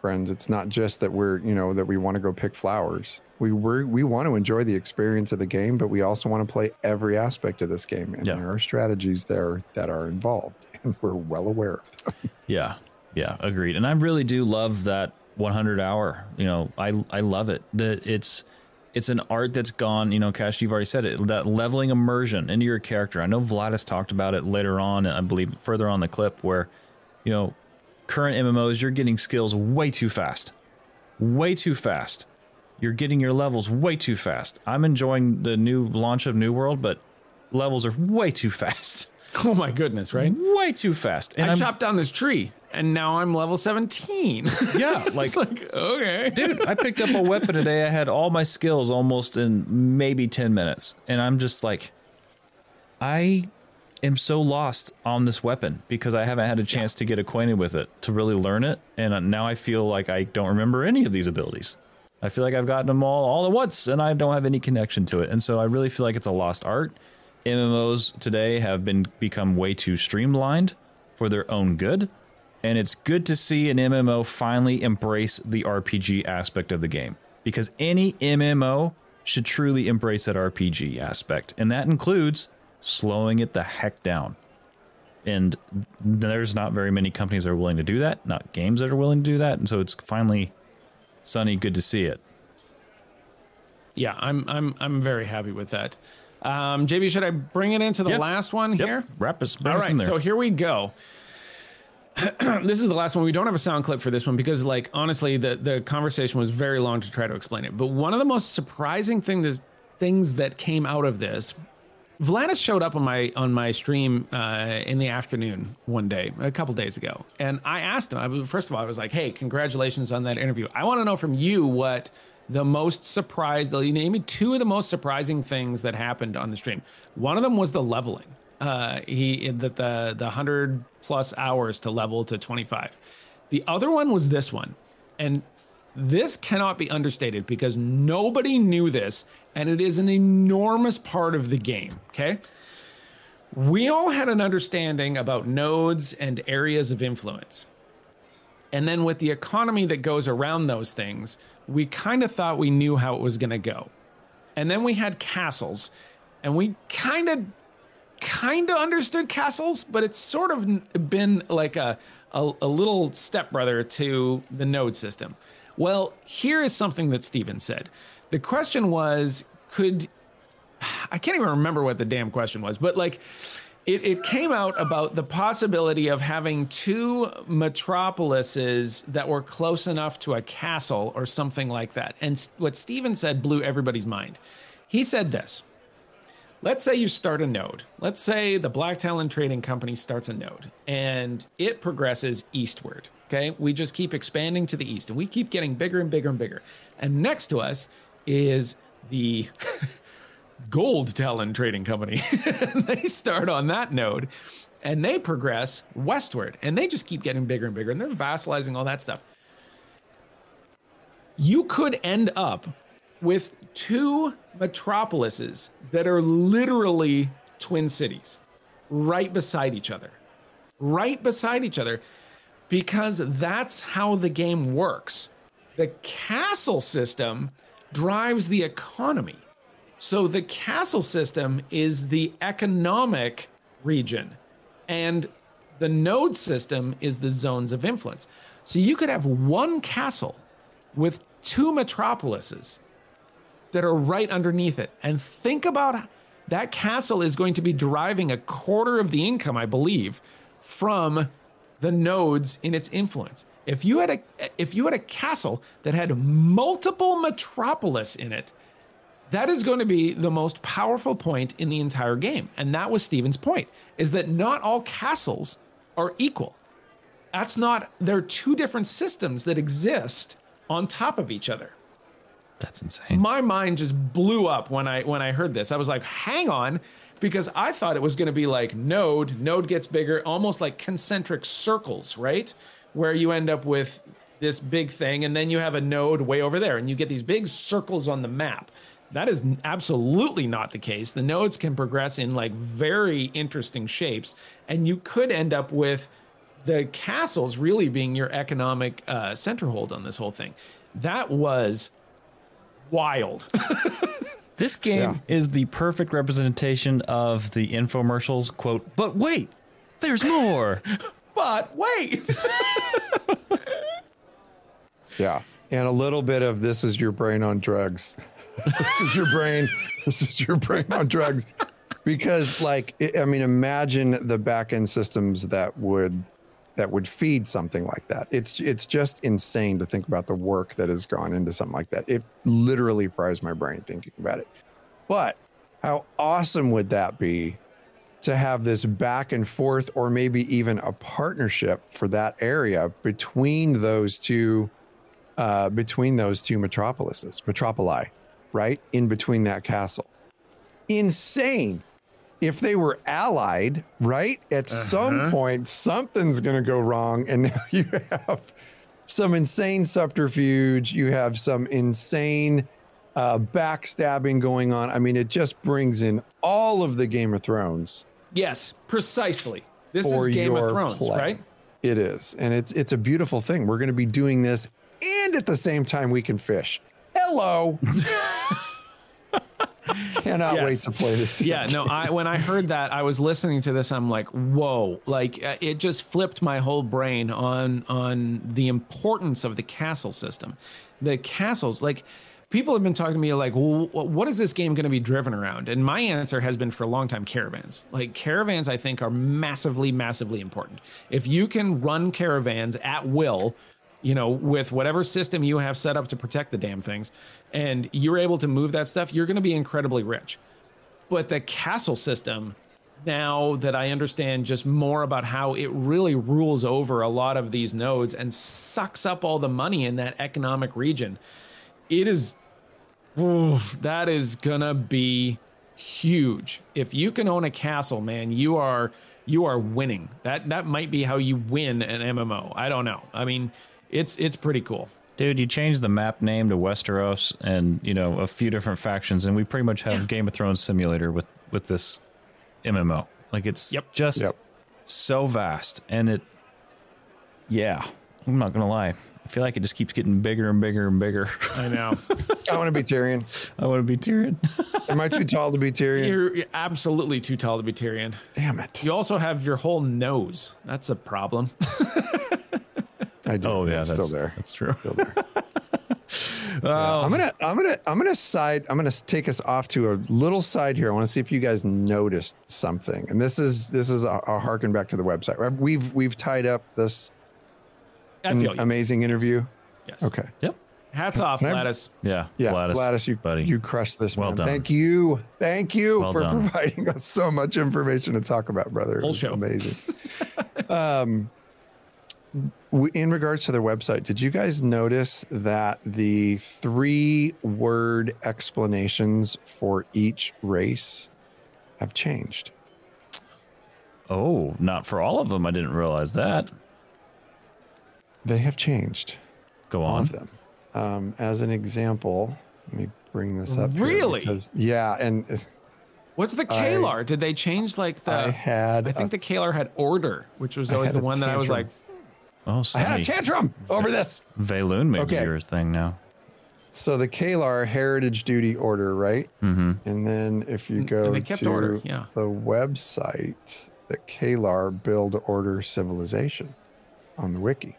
friends. It's not just that we're you know that we want to go pick flowers. We we we want to enjoy the experience of the game, but we also want to play every aspect of this game, and Yeah. there are strategies there that are involved, and we're well aware of them. Yeah, yeah, agreed. And I really do love that 100 hour. You know, I I love it. That it's it's an art that's gone. You know, Cash, you've already said it. That leveling immersion into your character. I know Vladis talked about it later on. I believe further on the clip where, you know, current MMOs you're getting skills way too fast, way too fast. You're getting your levels way too fast. I'm enjoying the new launch of New World, but levels are way too fast. oh my goodness, right? Way too fast. And I I'm, chopped down this tree and now I'm level 17. yeah, like like, okay. dude i picked up a weapon today i had all my skills almost in maybe 10 minutes and i'm just like i am so lost on this weapon because i haven't had a chance to get acquainted with it to really learn it and now i feel like i don't remember any of these abilities i feel like i've gotten them all all at once and i don't have any connection to it and so i really feel like it's a lost art mmos today have been become way too streamlined for their own good and it's good to see an MMO finally embrace the RPG aspect of the game because any MMO should truly embrace that RPG aspect, and that includes slowing it the heck down. And there's not very many companies that are willing to do that, not games that are willing to do that, and so it's finally sunny, good to see it. Yeah, I'm I'm I'm very happy with that. Um, JB, should I bring it into the Yep. last one Yep. here? Wrap us, All right, there. so here we go. this is the last one. We don't have a sound clip for this one because, like, honestly, the the conversation was very long to try to explain it. But one of the most surprising things things that came out of this, Vladis showed up on my on my stream uh, in the afternoon one day, a couple days ago, and I asked him. I, first of all, I was like, "Hey, congratulations on that interview. I want to know from you what." The most surprised, you name me two of the most surprising things that happened on the stream. One of them was the leveling uh he that the the 100 plus hours to level to 25 the other one was this one and this cannot be understated because nobody knew this and it is an enormous part of the game okay we all had an understanding about nodes and areas of influence. And then with the economy that goes around those things, we kind of thought we knew how it was going to go. And then we had castles, and we kind of kind of understood castles, but it's sort of been like a, a, a little stepbrother to the node system. Well, here is something that Steven said. The question was, could I can't even remember what the damn question was, but like it, it came out about the possibility of having two metropolises that were close enough to a castle or something like that. And what Steven said blew everybody's mind. He said this let's say you start a node. Let's say the Black Talon Trading Company starts a node and it progresses eastward. Okay. We just keep expanding to the east and we keep getting bigger and bigger and bigger. And next to us is the Gold Talon Trading Company. they start on that node and they progress westward and they just keep getting bigger and bigger and they're vassalizing all that stuff. You could end up with two metropolises that are literally twin cities right beside each other. Right beside each other because that's how the game works. The castle system drives the economy. So the castle system is the economic region, and the node system is the zones of influence. So you could have one castle with two metropolises that are right underneath it. And think about that castle is going to be deriving a quarter of the income, I believe, from the nodes in its influence. If you had a if you had a castle that had multiple metropolis in it, that is going to be the most powerful point in the entire game. And that was Steven's point, is that not all castles are equal. That's not there are two different systems that exist on top of each other. That's insane. My mind just blew up when I when I heard this. I was like, "Hang on." Because I thought it was going to be like node, node gets bigger, almost like concentric circles, right? Where you end up with this big thing, and then you have a node way over there, and you get these big circles on the map. That is absolutely not the case. The nodes can progress in like very interesting shapes, and you could end up with the castles really being your economic uh, center hold on this whole thing. That was wild. This game Yeah. is the perfect representation of the infomercials quote, but wait, there's more. but wait, Yeah. And a little bit of this is your brain on drugs. this is your brain. This is your brain on drugs. Because like I I mean imagine the back end systems that would that would feed something like that. It's it's just insane to think about the work that has gone into something like that. It literally fries my brain thinking about it. But how awesome would that be to have this back and forth or maybe even a partnership for that area between those two uh, between those two metropolises, metropoli, right? In between that castle. Insane. If they were allied, right? At some point, something's going to go wrong. And now you have some insane subterfuge. You have some insane uh, backstabbing going on. I mean, it just brings in all of the Game of Thrones yes, precisely. This is Game of Thrones, play. right? It is, and it's it's a beautiful thing. We're going to be doing this, and at the same time, we can fish. Hello. Cannot wait to play this. Game. Yeah, no, I when I heard that, I was listening to this. I'm like, whoa! Like uh, it just flipped my whole brain on on the importance of the castle system. The castles, like people have been talking to me like, well, what is this game going to be driven around? And my answer has been for a long time caravans. Like caravans, I think are massively, massively important. If you can run caravans at will, you know, with whatever system you have set up to protect the damn things, and you're able to move that stuff, you're going to be incredibly rich. But the castle system, now that I understand just more about how it really rules over a lot of these nodes and sucks up all the money in that economic region, it is, oof, that is gonna be huge. If you can own a castle, man, you are you are winning. That that might be how you win an MMO. I don't know. I mean, it's it's pretty cool. Dude, you changed the map name to Westeros and, you know, a few different factions, and we pretty much have Game of Thrones simulator with with this MMO. Like it's Yep. just Yep. so vast, and it. Yeah, I'm not gonna lie. I feel like it just keeps getting bigger and bigger and bigger. I know. I want to be Tyrion. I want to be Tyrion. Am I too tall to be Tyrion? You're you're absolutely too tall to be Tyrion. Damn it. You also have your whole nose. That's a problem. I do. oh yeah, It's that's still there. That's true. Still there. I'm gonna, I'm gonna, I'm gonna side. I'm gonna take us off to a little side here. I want to see if you guys noticed something. And this is, this is a, a harken back to the website. We've, we've tied up this I feel you. amazing interview. Yes. Okay. Yep. Hats off, Can I- Gladys. Yeah. Yeah, Gladys, Gladys, you, buddy. you crushed this, Well man. done. Thank you, thank you Well for done. providing us so much information to talk about, brother. It Whole was show. amazing. um, w- in regards to their website, did you guys notice that the three-word explanations for each race have changed? Oh, not for all of them. I didn't realize that. They have changed. Go all on. of them. Um, as an example, let me bring this up. Really? because- yeah, and What's the Kaelar? Did they change like the? I had I think a the Kaelar had order, which was always the a one that I was like, tantrum. Oh, I had a tantrum over this. Vaelune may Okay. be your thing now. So the Kaelar Heritage Duty Order, right? Mm-hmm. And then if you go kept to order, yeah. the website, the Kaelar Build Order Civilization on the wiki.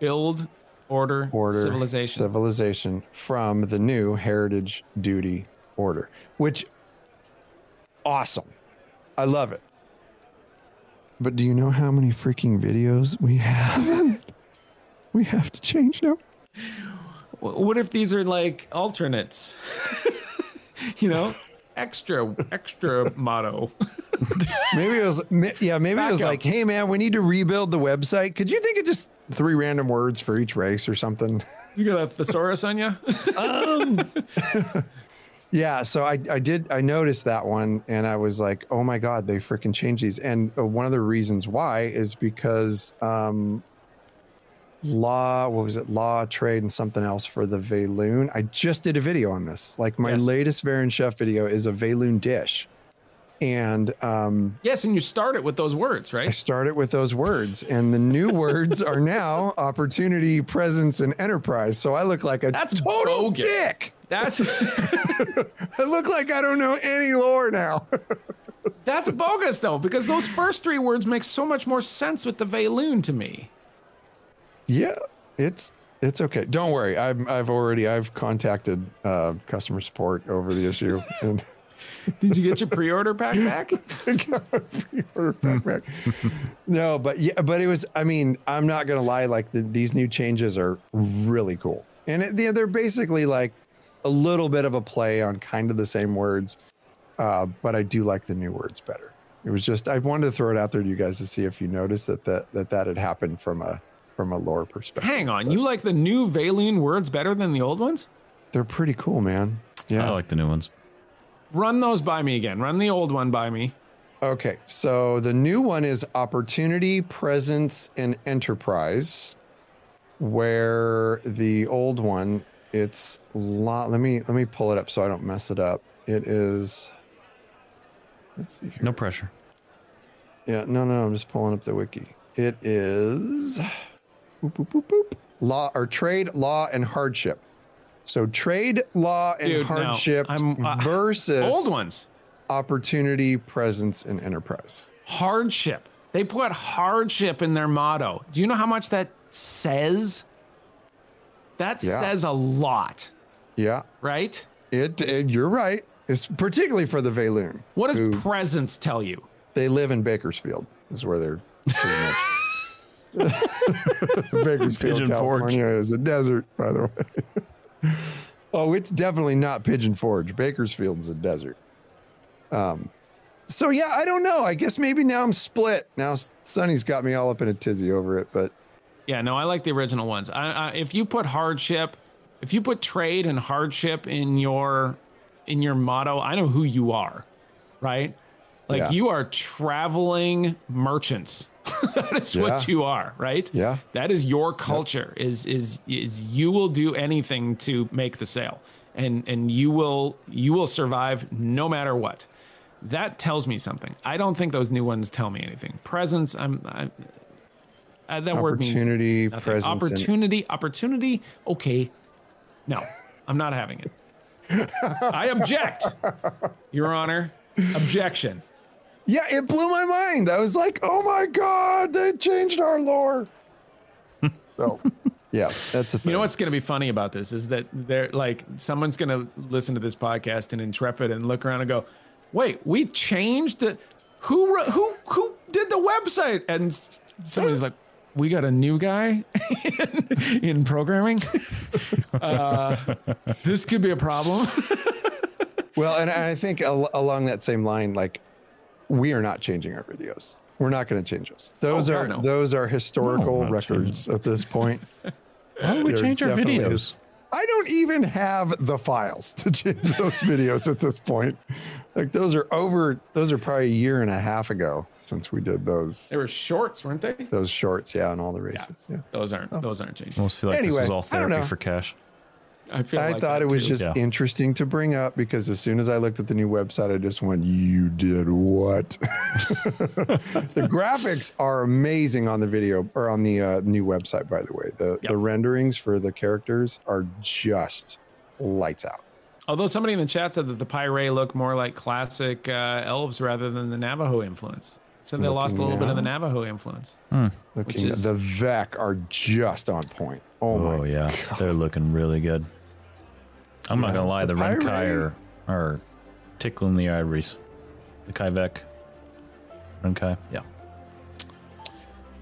build, order, Order civilization. Civilization from the new Heritage Duty Order, which awesome. I love it. But do you know how many freaking videos we have? we have to change now. What if these are like alternates? you know, extra, extra motto. Maybe it was, yeah, maybe it was Backup. like, hey man, we need to rebuild the website. Could you think of just three random words for each race or something? You got a thesaurus on you? Yeah, so I, I did I noticed that one and I was like, oh my god, they freaking changed these. And uh, one of the reasons why is because um law, what was it? Law, trade, and something else for the Vaelune. I just did a video on this. Like my Yes. latest Verran Chef video is a Vaelune dish. And um yes, and you start it with those words, right I right? started with those words, and the new words are now opportunity, presence, and enterprise. So I look like a That's total bogus. dick. That's I look like I don't know any lore now. that's bogus though, because those first three words make so much more sense with the Vaelune to me. yeah, it's it's okay. Don't worry. I've I've already I've contacted uh, customer support over the issue and Did you get your pre-order pack back? got a pre-order pack back. no, but yeah, but it was. I mean, I'm not gonna lie. Like the, these new changes are really cool, and it, they're- they're basically like a little bit of a play on kind of the same words, uh, but I do like the new words better. It was just I wanted to throw it out there to you guys to see if you noticed that that that, that had happened from a from a lore perspective. Hang on, you like the new Vaelune words better than the old ones? They're pretty cool, man. Yeah. I like the new ones. Run those by me again. Run the old one by me. Okay, so the new one is opportunity, presence, and enterprise, where the old one it's lot. Let me let me pull it up so I don't mess it up. It is. Let's see here. No pressure. Yeah, no, no, I'm just pulling up the wiki. It is boop, boop, boop, boop. law or trade, law, and hardship. So trade, law, and Dude, no, hardship I'm, uh, versus Old ones. opportunity, presence, and enterprise. Hardship. They put hardship in their motto. Do you know how much that says? That Yeah. says a lot, Yeah, right? It, it- you're right. It's particularly for the Vaelune. What does who- presence tell you? they live in Bakersfield? Is where they're pretty much. Bakersfield, Pigeon Forge. California is a desert, by the way. oh, it's definitely not Pigeon Forge. Bakersfield is a desert. Um, so yeah, I don't know. I guess maybe now I'm split. Now Sonny's got me all up in a tizzy over it, but Yeah, no, I like the original ones. I, I, if you put hardship, if you put trade and hardship in your in your motto, I know who you are, right? Like Yeah. you are traveling merchants. that is Yeah. what you are, right? Yeah. That is your culture. Is is is you will do anything to make the sale, and and you will you will survive no matter what. that tells me something. I don't think those new ones tell me anything. Presence, I'm. I, uh, that word means Opportunity, presence, and- Opportunity, opportunity. Okay, no, I'm not having it. I object, Your Honor. Objection. Yeah, it blew my mind. I was like, oh my God, they changed our lore. so, yeah, that's a thing. You know what's going to be funny about this is that they're like someone's going to listen to this podcast and Intrepid and look around and go, "Wait, we changed the who who who did the website?" And somebody's like, "We got a new guy in, in programming. Uh, this could be a problem." Well, and I think al- along that same line, like we are not changing our videos. We're not going to change those. Those Oh, are no. those are historical No, records at this point. Why don't we They're change our videos? his- I don't even have the files to change those videos at this point. Like those are over. Those are probably a year and a half ago since we did those they were shorts, weren't they? those shorts. Yeah, and all the races. Yeah. Those aren't oh. those aren't changing. I almost feel like this was all therapy for cash. I feel I like thought that it was too. just Yeah. interesting to bring up because as soon as I looked at the new website, I just went, "You did what?" the graphics are amazing on the video or on the uh, new website. By the way, the Yep. the renderings for the characters are just lights out. Although somebody in the chat said that the Py'rai look more like classic uh, elves rather than the Navajo influence. So they lost a Looking little bit of the. Navajo influence. Looking is- the Vek are just on point. Oh, Oh, my! yeah, they're looking really good. I'm not Yeah, gonna lie, the, the Ren'Kai Py'rai- are, are tickling the ivories. The Kaivek. Ren'Kai, yeah.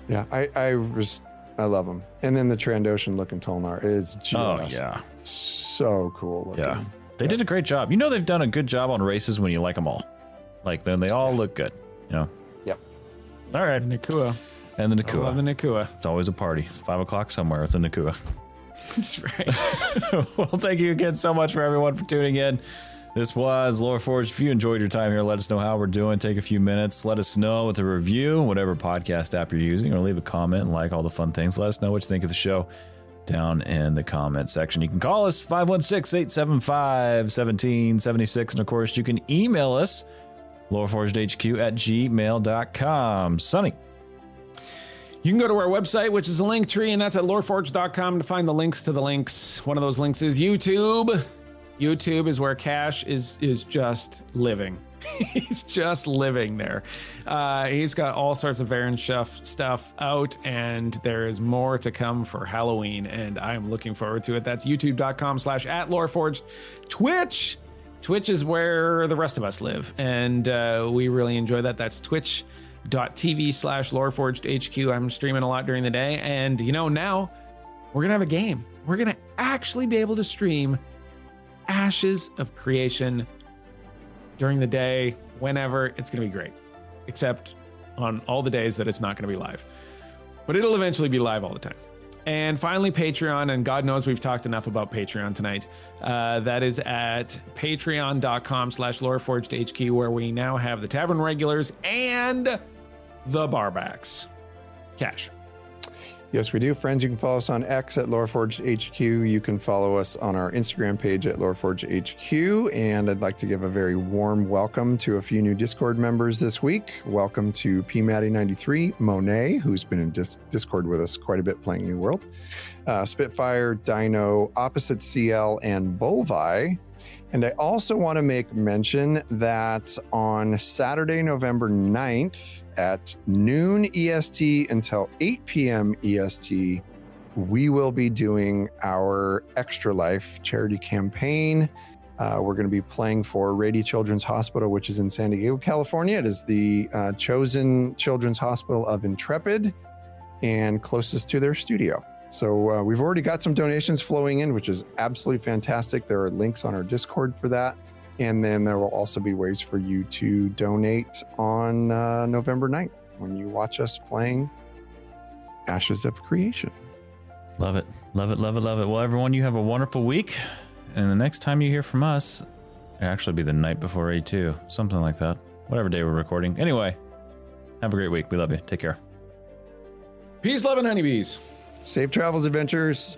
Yeah, I I was I love them. And then the Trandoshan looking Tulnar is oh, just Oh yeah, so cool. Looking. yeah. They did a great job. You know they've done a good job on races when you like them all. Like then they all look good. You know. Yep. All right, Nikua. and the I love the Nikua. Nikua. It's always a party. It's five o'clock somewhere with the Nikua. That's right. well, thank you again so much for everyone for tuning in. This was Lore Forged. If you enjoyed your time here, let us know how we're doing. Take a few minutes. Let us know with a review, whatever podcast app you're using, or leave a comment and like all the fun things. Let us know what you think of the show down in the comment section. You can call us 516 875 1776. And of course, you can email us loreforgedhq at gmail.com. Sonny. You can go to our website, which is a link tree, and that's at loreforged.com to find the links to the links. One of those links is YouTube. YouTube is where Cash is is just living. he's just living there. Uh, he's got all sorts of Verran stuff stuff out, and there is more to come for Halloween, and I'm looking forward to it. That's youtube.com slash at loreforged. Twitch. Twitch is where the rest of us live, and uh, we really enjoy that. That's twitch.tv slash loreforged HQ. I'm streaming a lot during the day, and you know, now we're gonna have a game. We're gonna actually be able to stream Ashes of Creation during the day, whenever. It's gonna be great, except on all the days that it's not gonna be live. But it'll eventually be live all the time. And finally, Patreon, and God knows we've talked enough about Patreon tonight. Uh, that is at patreon.com slash loreforgedhq, where we now have the tavern regulars and the barbacks. Cash. Yes, we do. Friends, you can follow us on X at LoreForge HQ. You can follow us on our Instagram page at LoreForge HQ. And I'd like to give a very warm welcome to a few new Discord members this week. Welcome to PMatty93, Monet, who's been in dis- Discord with us quite a bit playing New World, uh, Spitfire, Dino, Opposite CL, and Bulvi. And I also want to make mention that on Saturday, November 9th at noon EST until 8 p.m. EST, we will be doing our Extra Life charity campaign. Uh, we're going to be playing for Rady Children's Hospital, which is in San Diego, California. It is the uh, chosen children's hospital of Intrepid and closest to their studio. So uh, we've already got some donations flowing in, which is absolutely fantastic. There are links on our Discord for that. And then there will also be ways for you to donate on uh, November 9th when you watch us playing Ashes of Creation. Love it. Love it. Love it. Love it. Well, everyone, you have a wonderful week. And the next time you hear from us, it'll actually be the night before A2, something like that. Whatever day we're recording. Anyway, have a great week. We love you. Take care. Peace, love, and honeybees. Safe travels, adventures.